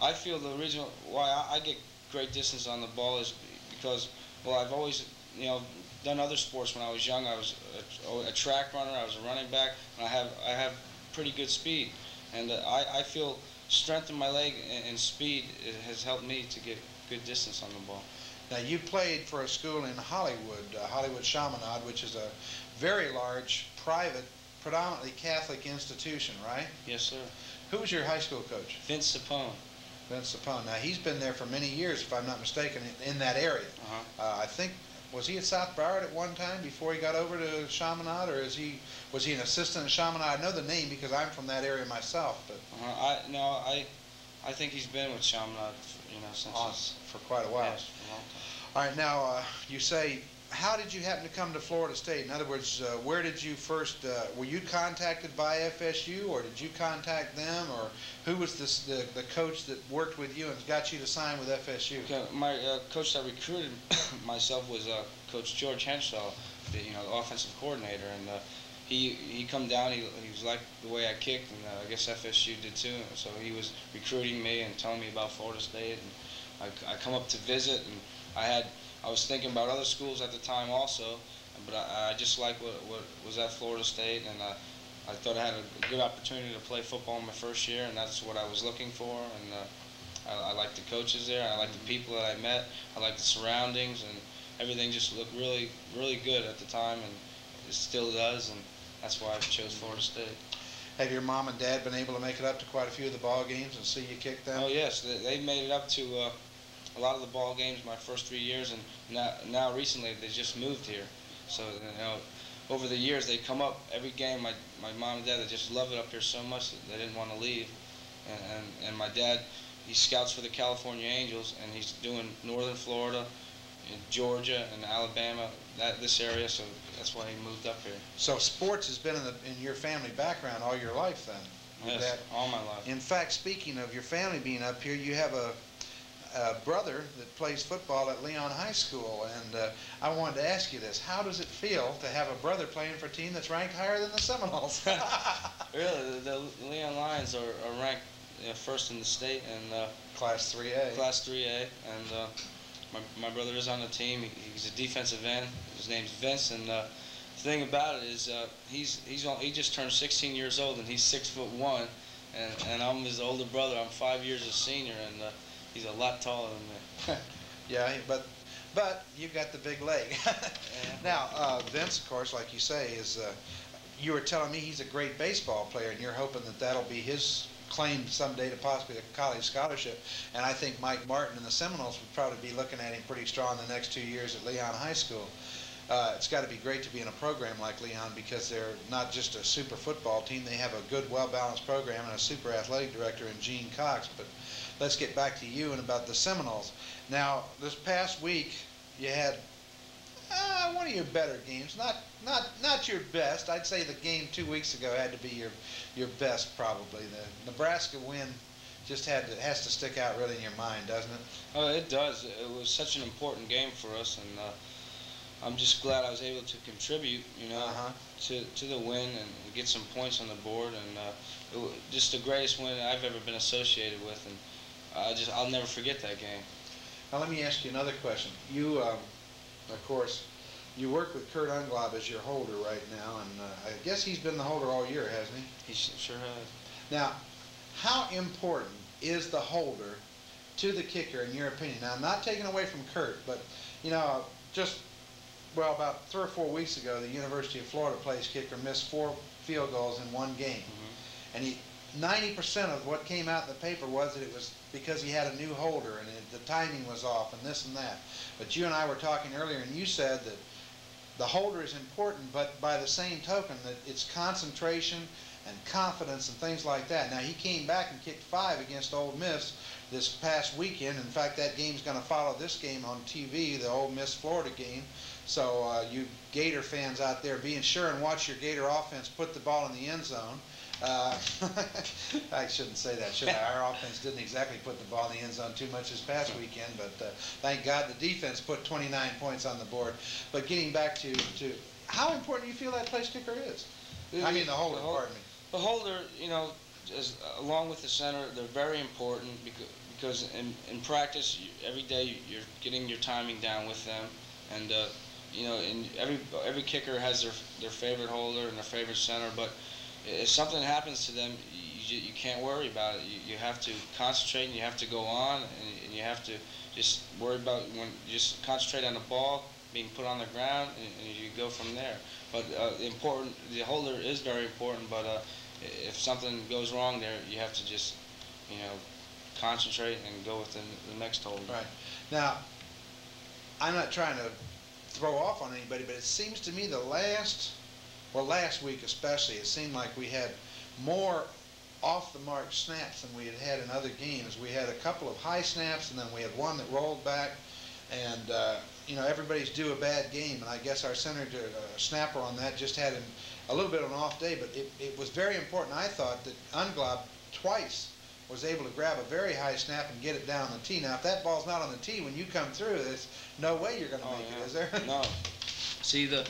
I feel the reason why I, I get great distance on the ball is because well, I've always you know done other sports when I was young. I was a, a track runner. I was a running back, and I have I have pretty good speed, and uh, I I feel strength in my leg and, and speed has helped me to get good distance on the ball. Now you played for a school in Hollywood, uh, Hollywood Chaminade, which is a very large private, predominantly Catholic institution, right? Yes, sir. Who was your high school coach? Vince Sapone. Vince Sapone. Now he's been there for many years, if I'm not mistaken, in, in that area. Uh-huh. Uh, I think was he at South Broward at one time before he got over to Chaminade, or is he was he an assistant at Chaminade? I know the name because I'm from that area myself, but Uh, I no, I I think he's been with Chaminade, you know, since on, for quite a while. yes, for a long time. All right, now uh, you say, how did you happen to come to Florida State? In other words, uh, where did you first? Uh, were you contacted by FSU, or did you contact them, or who was this, the the coach that worked with you and got you to sign with FSU? Okay, my uh, coach that recruited [coughs] myself was uh, Coach George Henshaw, the you know the offensive coordinator, and uh, he he come down. He, he was like the way I kicked, and uh, I guess FSU did too. So he was recruiting me and telling me about Florida State, and I, I come up to visit, and I had I was thinking about other schools at the time also, but I, I just liked what, what was at Florida State, and uh, I thought I had a good opportunity to play football in my first year, and that's what I was looking for, and. Uh, I, I like the coaches there. I like the people that I met. I like the surroundings, and everything just looked really, really good at the time, and it still does. And that's why I chose Florida State. Have your mom and dad been able to make it up to quite a few of the ball games and see you kick them? Oh yes, they, they made it up to uh, a lot of the ball games my first three years, and now, now recently they just moved here. So you know, over the years they come up every game. My my mom and dad they just love it up here so much that they didn't want to leave, and, and and my dad he scouts for the California Angels, and he's doing northern Florida, in Georgia, and Alabama, that this area. So that's why he moved up here. So sports has been in, the, in your family background all your life then? Yes, dad- all my life. In fact, speaking of your family being up here, you have a, a brother that plays football at Leon High School, and uh, I wanted to ask you this: How does it feel to have a brother playing for a team that's ranked higher than the Seminoles? [laughs] [laughs] Really, the, the Leon Lions are, are ranked uh, first in the state and uh, Class 3A. Class 3A, and uh, my, my brother is on the team. He, he's a defensive end. His name's Vince, and uh, the thing about it is uh, he's he's on, he just turned 16 years old, and he's six foot one, and, and I'm his older brother. I'm five years his senior, and uh, he's a lot taller than me. [laughs] yeah, but but you've got the big leg. [laughs] now, uh, Vince, of course, like you say, is uh, you were telling me he's a great baseball player, and you're hoping that that'll be his claim someday to possibly a college scholarship. And I think Mike Martin and the Seminoles would probably be looking at him pretty strong the next two years at Leon High School. Uh, it's got to be great to be in a program like Leon because they're not just a super football team. They have a good, well-balanced program and a super athletic director in Gene Cox. But let's get back to you and about the Seminoles. Now, this past week, you had uh, one of your better games. Not not not your best. I'd say the game two weeks ago had to be your your best probably. The Nebraska win just had to has to stick out really in your mind, doesn't it? Oh, it does. It was such an important game for us, and uh, I'm just glad I was able to contribute, you know, Uh-huh. to, to the win and get some points on the board. And uh, it wa- just the greatest win I've ever been associated with. And I just, I'll never forget that game. Now, let me ask you another question. You, um, of course, you work with Kurt Unglaub as your holder right now, and uh, I guess he's been the holder all year, hasn't he? He sure has. Now, how important is the holder to the kicker, in your opinion? Now, I'm not taking away from Kurt, but, you know, just, well, about three or four weeks ago, the University of Florida place kicker missed four field goals in one game. And he, 90% of what came out in the paper was that it was because he had a new holder and it, the timing was off and this and that. But you and I were talking earlier, and you said that the holder is important, but by the same token, that it's concentration and confidence and things like that. Now, he came back and kicked five against Ole Miss this past weekend. In fact, that game's going to follow this game on TV, the Ole Miss Florida game. So, uh, you Gator fans out there, be sure and watch your Gator offense put the ball in the end zone. Uh, [laughs] I shouldn't say that, should I? Our offense didn't exactly put the ball in the end zone too much this past weekend, but uh, thank God the defense put 29 points on the board. But getting back to, to how important do you feel that place kicker is? I mean, the holder, hol- pardon me. The holder, you know, as, along with the center, they're very important because, because in, in practice, you, every day you're getting your timing down with them. And, uh, you know, and every, every kicker has their, their favorite holder and their favorite center, but if something happens to them, you, you can't worry about it. You, you have to concentrate and you have to go on and, and you have to just worry about when just concentrate on the ball being put on the ground and, and you go from there. But uh, the important, the holder is very important. But uh, if something goes wrong there, you have to just you know concentrate and go with the, the next holder. Right. Now, I'm not trying to throw off on anybody, but it seems to me the last, well, last week especially, it seemed like we had more off the mark snaps than we had had in other games. We had a couple of high snaps, and then we had one that rolled back, and uh, you know everybody's due a bad game, and I guess our center to, uh, snapper on that just had an, a little bit of an off day, but it, it was very important. I thought that Unglaub twice was able to grab a very high snap and get it down the tee. Now, if that ball's not on the tee when you come through, there's no way you're going to Oh, make yeah. it, is there? no. [laughs] See the,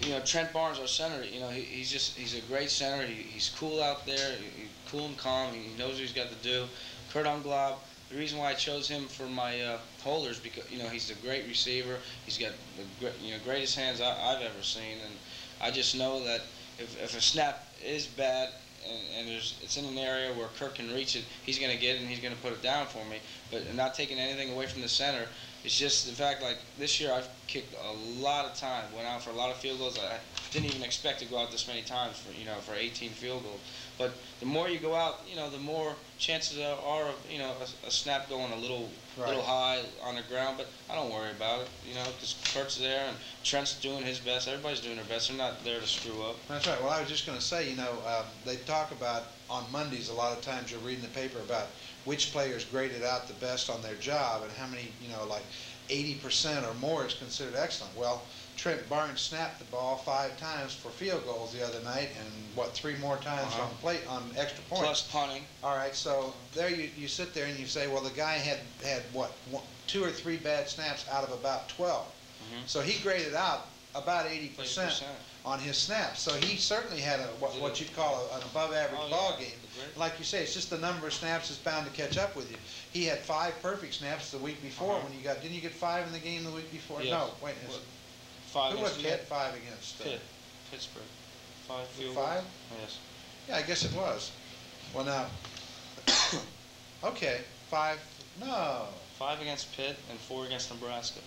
you know Trent Barnes, our center. You know he, he's just he's a great center. He, he's cool out there. He, cool and calm. He knows what he's got to do. Kurt Unglaub. The reason why I chose him for my uh, holders because you know he's a great receiver. He's got the you know greatest hands I, I've ever seen, and I just know that if, if a snap is bad and, and there's it's in an area where Kirk can reach it, he's going to get it and he's going to put it down for me. But not taking anything away from the center, it's just the fact like this year I've kicked a lot of time, went out for a lot of field goals. I didn't even expect to go out this many times for you know for 18 field goals. But the more you go out, you know, the more chances there are of you know a, a snap going a little Right. little high on the ground. But I don't worry about it, you know, because Kurt's there and Trent's doing his best. Everybody's doing their best. They're not there to screw up. That's right. Well, I was just going to say, you know, um, they talk about on Mondays a lot of times you're reading the paper about which players graded out the best on their job and how many, you know, like 80% or more is considered excellent. Well, Trent Barnes snapped the ball five times for field goals the other night and what, three more times Uh-huh. on plate on extra points. Plus punting. All right, so there you, you sit there and you say, well, the guy had, had what, one, two or three bad snaps out of about 12. So he graded out about 80% 80%. on his snaps. So he certainly had a, what, what you'd call a- an above average Oh, ball yeah. game. Like you say, it's just the number of snaps is bound to catch up with you. He had five perfect snaps the week before Uh-huh. when you got, didn't you get five in the game the week before? Yes. No, wait, What, Five who was against you had five against? uh, Pitt. Pittsburgh. Five field Five? Yes. Yeah, I guess it was. Well, now, [coughs] okay, five, no. Five against Pitt and four against Nebraska.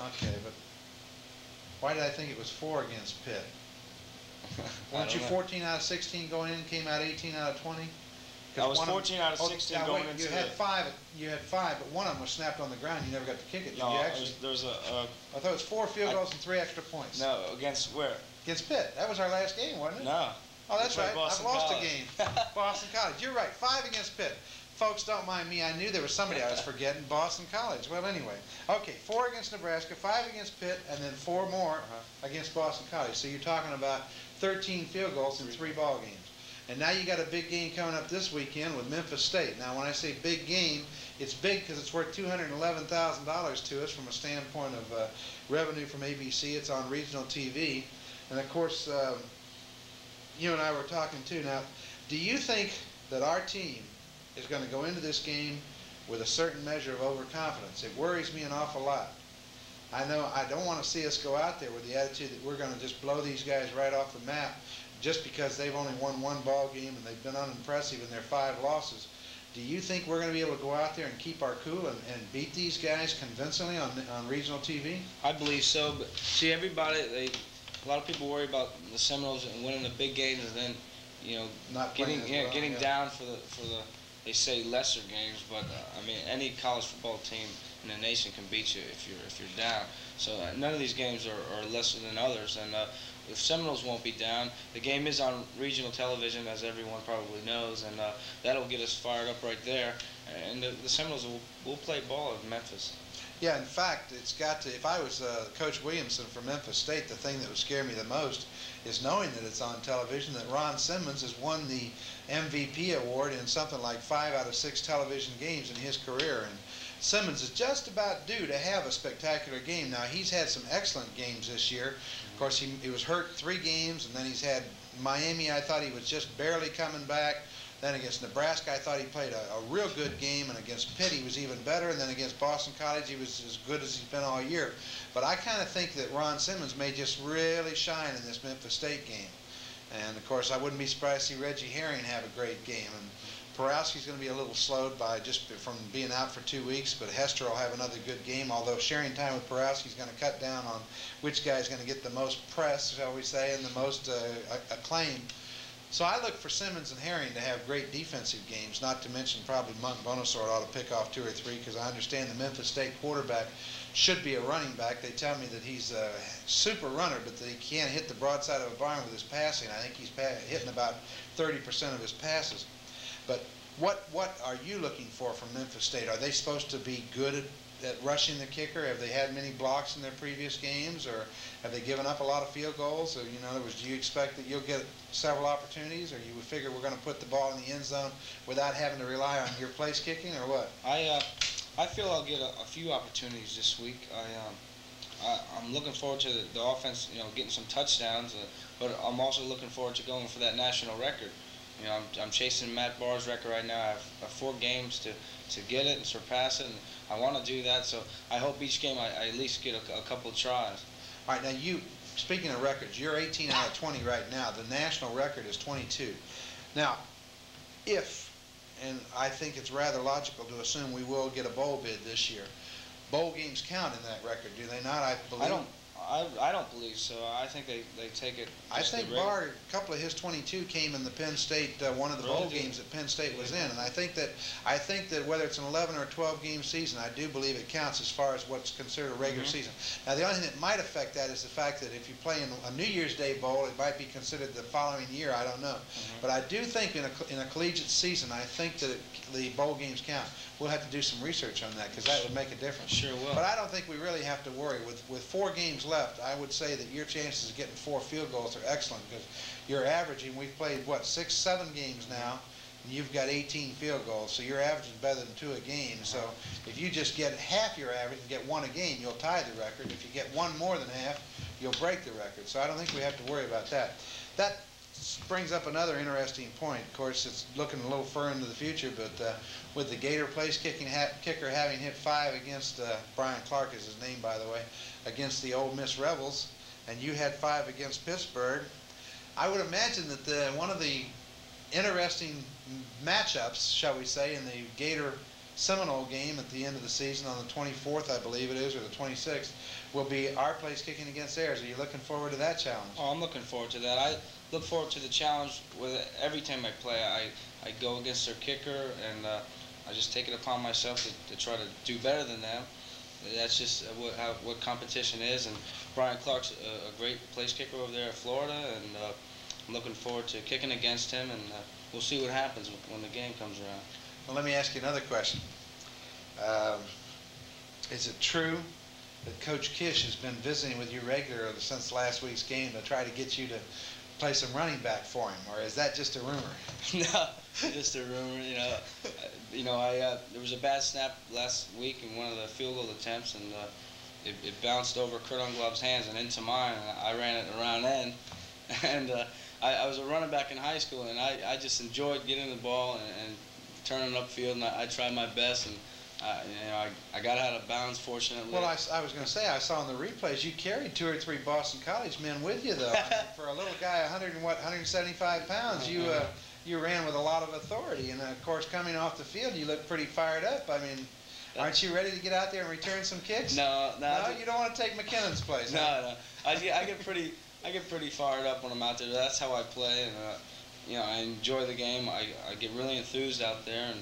Okay, but why did I think it was four against Pitt? [laughs] I Weren't you don't know. 14 out of 16 going in and came out 18 out of 20? I was one of 14 out of oh, 16 now going wait, into You had the- five. You had five, but one of them was snapped on the ground. You never got to kick it. Did No, you there's, actually? there's a, a I thought it was four field I- goals and three extra points. no against where? Against Pitt. That was our last game, wasn't it? No. Oh, that's We right. played Boston I've lost College. a game. Boston College. You're right. Five against Pitt. Folks, don't mind me. I knew there was somebody I was forgetting. Boston College. Well, anyway. Okay, four against Nebraska, five against Pitt, and then four more Uh-huh. against Boston College. So you're talking about 13 field goals in three ball games. And now you got a big game coming up this weekend with Memphis State. Now, when I say big game, it's big because it's worth $211,000 to us from a standpoint of uh, revenue from ABC. It's on regional TV. And of course, um, you and I were talking too. Now, do you think that our team is going to go into this game with a certain measure of overconfidence? It worries me an awful lot. I know I don't want to see us go out there with the attitude that we're going to just blow these guys right off the map just because they've only won one ball game and they've been unimpressive in their five losses. Do you think we're going to be able to go out there and keep our cool and, and beat these guys convincingly on, on regional TV? I believe so, but see, everybody, they, a lot of people worry about the Seminoles and winning the big games, and then, you know, Not getting yeah, well, getting yeah. down for the for the they say lesser games, but uh, I mean any college football team in the nation can beat you if you're if you're down. So uh, none of these games are, are lesser than others, and uh, if Seminoles won't be down, the game is on regional television, as everyone probably knows, and uh, that'll get us fired up right there. And the, the Seminoles will, will play ball at Memphis. Yeah, in fact, it's got to. If I was uh, Coach Williamson from Memphis State, the thing that would scare me the most is knowing that it's on television. That Ron Simmons has won the MVP award in something like five out of six television games in his career, and Simmons is just about due to have a spectacular game. Now he's had some excellent games this year. Course, he, he was hurt three games, and then he's had Miami. I thought he was just barely coming back. Then against Nebraska, I thought he played a, a real good game, and against Pitt, he was even better. And then against Boston College, he was as good as he's been all year. But I kind of think that Ron Simmons may just really shine in this Memphis State game. And of course, I wouldn't be surprised to see Reggie Herring have a great game. And Piurowski's going to be a little slowed by just from being out for two weeks, but Hester will have another good game. Although sharing time with Piurowski's going to cut down on which guy's going to get the most press, shall we say, and the most uh, acclaim. So I look for Simmons and Herring to have great defensive games, not to mention probably Monk Bonasorte ought to pick off two or three because I understand the Memphis State quarterback should be a running back. They tell me that he's a super runner, but that he can't hit the broadside of a barn with his passing. I think he's hitting about 30% of his passes. But what what are you looking for from Memphis State? Are they supposed to be good at, at rushing the kicker? Have they had many blocks in their previous games, or have they given up a lot of field goals? Or, you know, in other words, do you expect that you'll get several opportunities, or you would figure we're going to put the ball in the end zone without having to rely on your place kicking, or what? I uh, I feel I'll get a, a few opportunities this week. I um, I, I'm looking forward to the, the offense, you know, getting some touchdowns, uh, but I'm also looking forward to going for that national record. You know, I'm, I'm chasing Matt Bahr's record right now. I have, I have four games to, to get it and surpass it, and I want to do that. So I hope each game I, I at least get a, a couple of tries. All right, now you, speaking of records, you're 18 out of 20 right now. The national record is 22. Now, if, and I think it's rather logical to assume we will get a bowl bid this year, bowl games count in that record, do they not? I believe. I don't. I, I don't believe so. I think they, they take it. I think Bahr, a couple of his 22 came in the Penn State, uh, one of the bowl Really? games that Penn State was in, and I think that I think that whether it's an 11 or 12 game season, I do believe it counts as far as what's considered a regular Mhm. season. Now, the only thing that might affect that is the fact that if you play in a New Year's Day bowl, it might be considered the following year. I don't know, Mm-hmm. but I do think in a in a collegiate season, I think that it, the bowl games count. We'll have to do some research on that because that would make a difference. Sure will. But I don't think we really have to worry. With with four games left, I would say that your chances of getting four field goals are excellent because you're averaging. We've played what six, seven games now, and you've got 18 field goals, so your average is better than two a game. So if you just get half your average and get one a game, you'll tie the record. If you get one more than half, you'll break the record. So I don't think we have to worry about that. That brings up another interesting point. Of course, it's looking a little further into the future, but uh, with the Gator place kicking ha- kicker having hit five against uh, Brian Clark is his name, by the way, against the Ole Miss Rebels, and you had five against Pittsburgh. I would imagine that the, one of the interesting matchups, shall we say, in the Gator Seminole game at the end of the season on the 24th, I believe it is, or the 26th, will be our place kicking against theirs. Are you looking forward to that challenge? Oh, I'm looking forward to that. I look forward to the challenge with every time I play. I, I go against their kicker, and uh, I just take it upon myself to, to try to do better than them. That's just what, how, what competition is. And Brian Clark's a, a great place kicker over there in Florida, and uh, I'm looking forward to kicking against him, and uh, we'll see what happens when the game comes around. Well, let me ask you another question. Um, is it true that Coach Kish has been visiting with you regularly since last week's game to try to get you to play some running back for him, or is that just a rumor? [laughs] no, just a rumor. You know, Uh, you know, I uh, there was a bad snap last week in one of the field goal attempts, and uh, it, it bounced over Kurt Unglaub's hands and into mine, and I ran it around end. [laughs] And uh, I, I was a running back in high school, and I, I just enjoyed getting the ball and, and turning upfield, and I, I tried my best, and uh, you know, I, I got out of bounds fortunately. Well, I, I was going to say, I saw in the replays you carried two or three Boston College men with you, though. I mean, for a little guy, 100 and what, 175 pounds, you uh, you ran with a lot of authority, and uh, of course, coming off the field, you look pretty fired up. I mean, aren't you ready to get out there and return some kicks? No, no, no, you don't want to take McKinnon's place. No, huh? no. I get, I get pretty, I get pretty fired up when I'm out there. That's how I play, and uh, you know, I enjoy the game. I, I get really enthused out there, and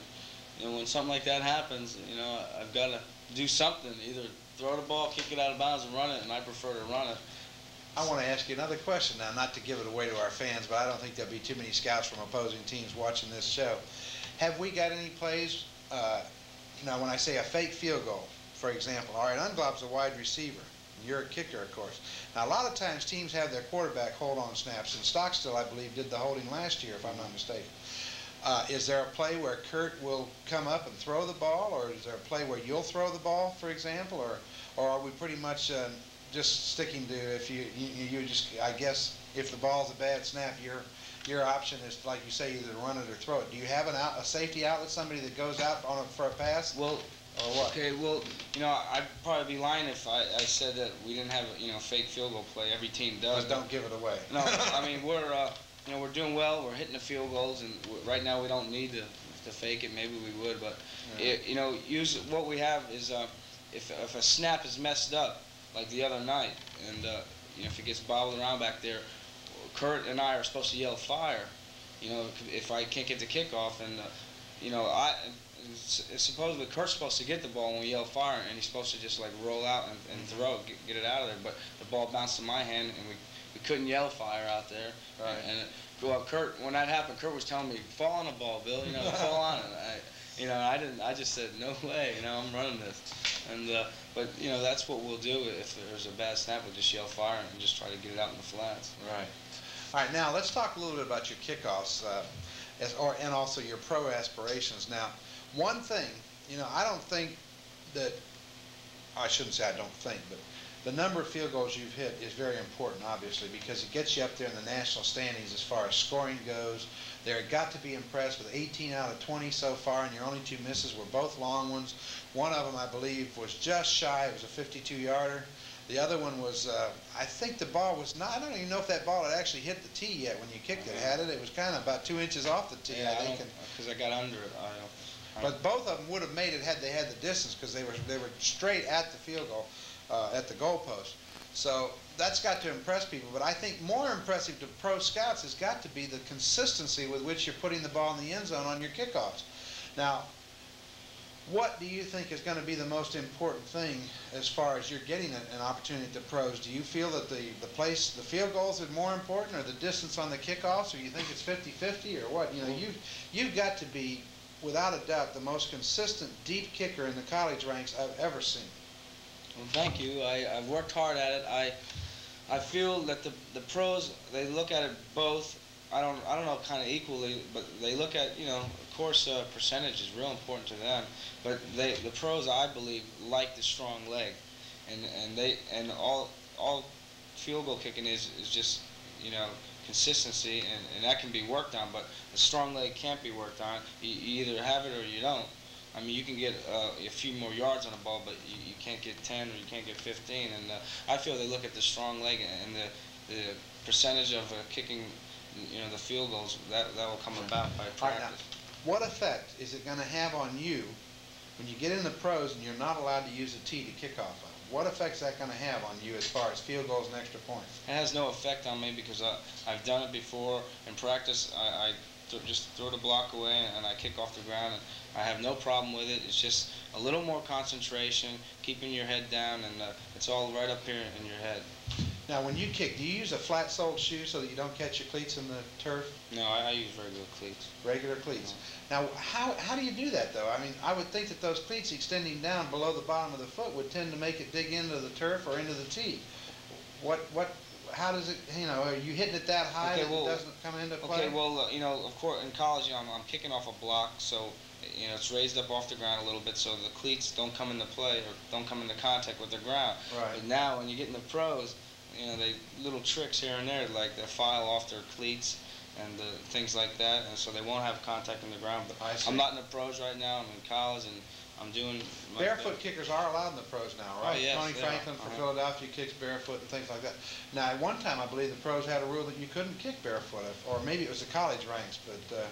you know, when something like that happens, you know, I've got to do something. Either throw the ball, kick it out of bounds, and run it, and I prefer to run it. I want to ask you another question now, not to give it away to our fans, but I don't think there'll be too many scouts from opposing teams watching this show. Have we got any plays, uh, now when I say a fake field goal, for example, all right, Unglaub's a wide receiver. and You're a kicker, of course. Now, a lot of times teams have their quarterback hold on snaps, and Stockstill, I believe, did the holding last year, if I'm not mistaken. Uh, is there a play where Kurt will come up and throw the ball, or is there a play where you'll throw the ball, for example, or, or are we pretty much uh, just sticking to if you, you you just I guess if the ball's a bad snap, your your option is like you say either run it or throw it. Do you have an out, a safety outlet, somebody that goes out on a, for a pass? Well, or what? Okay, well, you know, I'd probably be lying if I, I said that we didn't have, you know, fake field goal play. Every team does. But don't give it away. No, I mean we're, uh, you know, we're doing well. We're hitting the field goals, and w- right now we don't need to, to fake it. Maybe we would, but Yeah. it, you know, usually what we have is uh, if if a snap is messed up, like the other night, and uh, you know if it gets bobbled around back there, Kurt and I are supposed to yell fire. You know, if I can't get the kickoff, and uh, you know I. s- Supposedly Kurt's supposed to get the ball when we yell fire, and he's supposed to just like roll out and, and throw, get, get it out of there. But the ball bounced in my hand, and we, we couldn't yell fire out there. Right. And, and well, Kurt, when that happened, Kurt was telling me, "Fall on the ball, Bill. You know, [laughs] fall on it." I, you know, I didn't. I just said, "No way." You know, I'm running this. And uh, but you know, that's what we'll do if there's a bad snap. We'll just yell fire and just try to get it out in the flats. Right. All right, now let's talk a little bit about your kickoffs, uh, as, or and also your pro aspirations. Now, one thing, you know, I don't think that I shouldn't say I don't think, but the number of field goals you've hit is very important, obviously, because it gets you up there in the national standings as far as scoring goes. They're got to be impressed with 18 out of 20 so far, and your only two misses were both long ones. One of them, I believe, was just shy. It was a 52-yarder. The other one was, uh, I think the ball was not, I don't even know if that ball had actually hit the tee yet when you kicked it. Had it? It was kind of about two inches off the tee, Yeah, I I think. because I got under it. I don't. I but both of them would have made it had they had the distance because they were they were straight at the field goal, uh, at the goalpost. So that's got to impress people. But I think more impressive to pro scouts has got to be the consistency with which you're putting the ball in the end zone on your kickoffs. Now, what do you think is going to be the most important thing as far as you're getting an, opportunity at the pros? Do you feel that the, the place, the field goals are more important or the distance on the kickoffs, or you think it's 50-50 or what? You know, you you've got to be, without a doubt, the most consistent deep kicker in the college ranks I've ever seen. Well, thank you. I, I've worked hard at it. I, I feel that the, the pros they look at it both. I don't I don't know kind of equally, but they look at you know of course uh, percentage is real important to them. But they the pros I believe like the strong leg, and and they and all all field goal kicking is is just you know consistency and, and that can be worked on. But the strong leg can't be worked on. You, you either have it or you don't. I mean, you can get uh, a few more yards on a ball, but you, you can't get 10 or you can't get 15. And uh, I feel they look at the strong leg and the, the percentage of uh, kicking, you know, the field goals, that, that will come about by All right, now, practice. what effect is it going to have on you when you get in the pros and you're not allowed to use a tee to kick off of? What effect is that going to have on you as far as field goals and extra points? It has no effect on me because I, I've done it before. In practice, I, I th- just throw the block away and I kick off the ground, and I have no problem with it. It's just a little more concentration, keeping your head down, and uh, it's all right up here in your head. Now, when you kick, do you use a flat-soled shoe so that you don't catch your cleats in the turf? No, I, I use regular cleats. Regular cleats. Now, how, how do you do that, though? I mean, I would think that those cleats extending down below the bottom of the foot would tend to make it dig into the turf or into the tee. What, what, how does it, you know, are you hitting it that high Okay, that well- it doesn't come into play? Okay, well, uh, you know, of course, in college, you know, I'm, I'm kicking off a block, so you know it's raised up off the ground a little bit, so the cleats don't come into play or don't come into contact with the ground. Right. But now, when you get in the pros, you know, they little tricks here and there, like they file off their cleats and uh, things like that, and so they won't have contact in the ground. But I see. I'm not in the pros right now. I'm in college, and I'm doing my Barefoot kickers are allowed in the pros now, Oh, right? yes, Tony they are. Franklin for Uh-huh. Philadelphia kicks barefoot and things like that. Now, at one time, I believe the pros had a rule that you couldn't kick barefoot, or maybe it was the college ranks, but uh,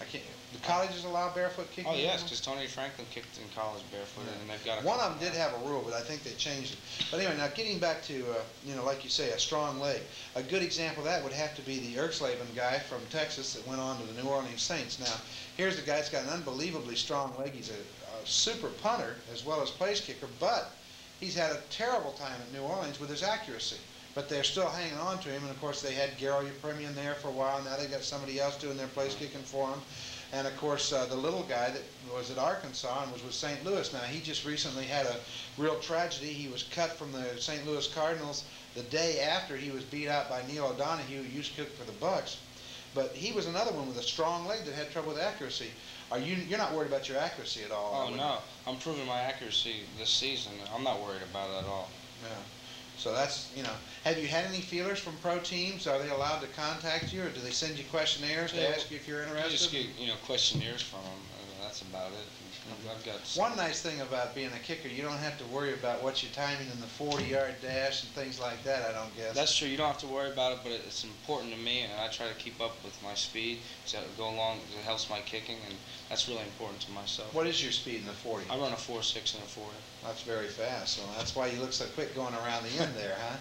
I can't. The colleges allow barefoot kicking. Oh yes, now? because Tony Franklin kicked in college barefoot, and they've got a One of them did have a rule, but I think they changed it. But anyway, now getting back to, uh, you know, like you say, a strong leg. A good example of that would have to be the Erxleben guy from Texas that went on to the New Orleans Saints. Now, here's a guy that's got an unbelievably strong leg. He's a super punter as well as place kicker, but he's had a terrible time at New Orleans with his accuracy. But they're still hanging on to him, and of course they had Garo Yepremian there for a while. Now they've got somebody else doing their place kicking for him. And of course, uh, the little guy that was at Arkansas and was with St. Louis. Now, he just recently had a real tragedy. He was cut from the St. Louis Cardinals the day after he was beat out by Neil O'Donoghue, who used to cook for the Bucks. But he was another one with a strong leg that had trouble with accuracy. Are you? You're not worried about your accuracy at all? Oh no, I'm proving my accuracy this season. I'm not worried about it at all. Yeah. So that's, you know, have you had any feelers from pro teams? Are they allowed to contact you, or do they send you questionnaires to Yeah, ask you if you're interested? You just get, you know, questionnaires from them. That's about it. I've got One nice thing about being a kicker, you don't have to worry about what you're timing in the 40-yard dash and things like that. I don't guess. That's true. You don't have to worry about it, but it's important to me, and I try to keep up with my speed to go along. It helps my kicking, and that's really important to myself. What is your speed in the 40? I run a four six and a forty. That's very fast. So that's why you look so quick going around the end there, huh?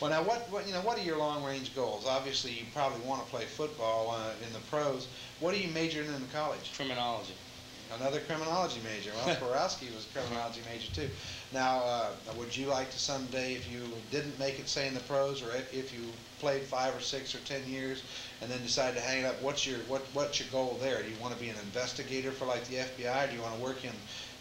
Well, now what, what you know? What are your long-range goals? Obviously, you probably want to play football uh, in the pros. What are you majoring in in college? Criminology. Another criminology major. Well, [laughs] Piurowski was a criminology major too. Now, uh, would you like to someday, if you didn't make it, say in the pros, or if, if you played five or six or ten years, and then decided to hang it up, what's your what what's your goal there? Do you want to be an investigator for like the FBI? Or do you want to work in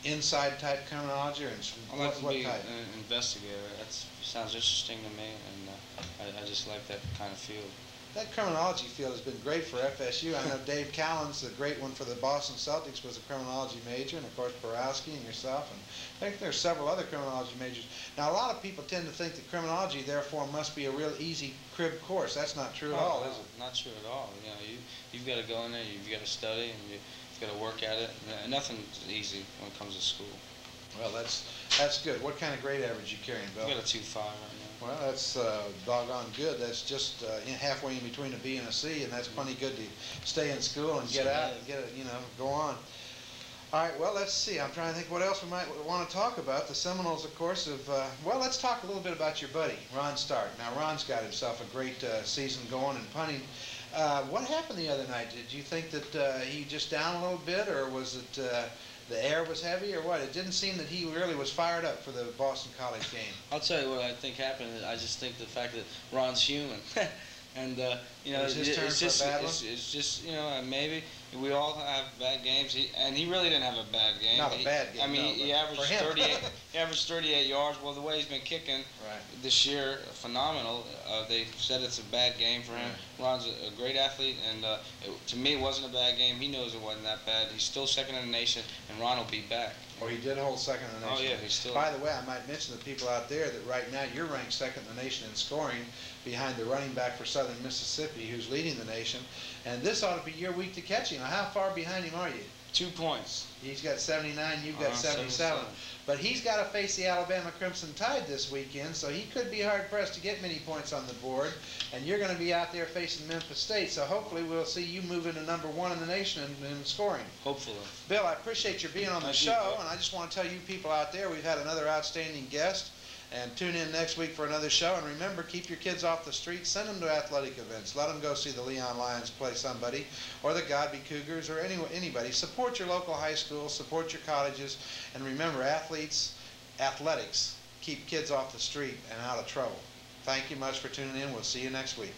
inside type criminology or in, s- I like what, to what be type? an investigator. That sounds interesting to me, and uh, I, I just like that kind of field. That criminology field has been great for FSU. I know Dave Cowens, the great one for the Boston Celtics, was a criminology major, and of course Piurowski and yourself, and I think there's several other criminology majors. Now, a lot of people tend to think that criminology, therefore, must be a real easy crib course. That's not true at all, no, is it? Not true at all. You know, you you've got to go in there. You've got to study, and you, got to work at it. And, uh, nothing's easy when it comes to school. Well, that's that's good. What kind of grade average you carrying, Bill? I got a two five right now. Well, that's uh, doggone good. That's just uh, in halfway in between a B and a C, and that's plenty good to stay in school and get out and get it, you know, go on. All right, well, let's see. I'm trying to think what else we might want to talk about. The Seminoles, of course, have, uh, well, let's talk a little bit about your buddy, Rohn Stark. Now, Rohn's got himself a great uh, season going in punting. Uh, what happened the other night? Did you think that uh, he just down a little bit, or was it uh, the air was heavy, or what? It didn't seem that he really was fired up for the Boston College game. I'll tell you what I think happened. I just think the fact that Rohn's human, [laughs] and uh, you know, It was his it- turn it's for just, it's, it's just you know, and maybe we all have bad games. He, and he really didn't have a bad game. Not a bad game, I mean, no, he but averaged 38. [laughs] he averaged 38 yards. Well, the way he's been kicking right. this year, phenomenal. Uh, they said it's a bad game for him. Rohn's a, a great athlete, and uh, it, to me, it wasn't a bad game. He knows it wasn't that bad. He's still second in the nation, and Rohn will be back. Or he did hold second in the nation. Oh, yeah, he's still- By the way, I might mention the people out there that right now you're ranked second in the nation in scoring behind the running back for Southern Mississippi who's leading the nation. And this ought to be your week to catch him. How far behind him are you? Two points. He's got 79, you've got Uh-huh, 77. 77. But he's got to face the Alabama Crimson Tide this weekend, so he could be hard pressed to get many points on the board. And you're going to be out there facing Memphis State, so hopefully we'll see you move into number one in the nation in, in scoring. Hopefully. Bill, I appreciate your being on the you, show, Bill. and I just want to tell you people out there we've had another outstanding guest. And tune in next week for another show. And remember, keep your kids off the street. Send them to athletic events. Let them go see the Leon Lions play somebody, or the Godby Cougars, or any, anybody. Support your local high schools. Support your colleges. And remember, athletes, athletics, keep kids off the street and out of trouble. Thank you much for tuning in. We'll see you next week.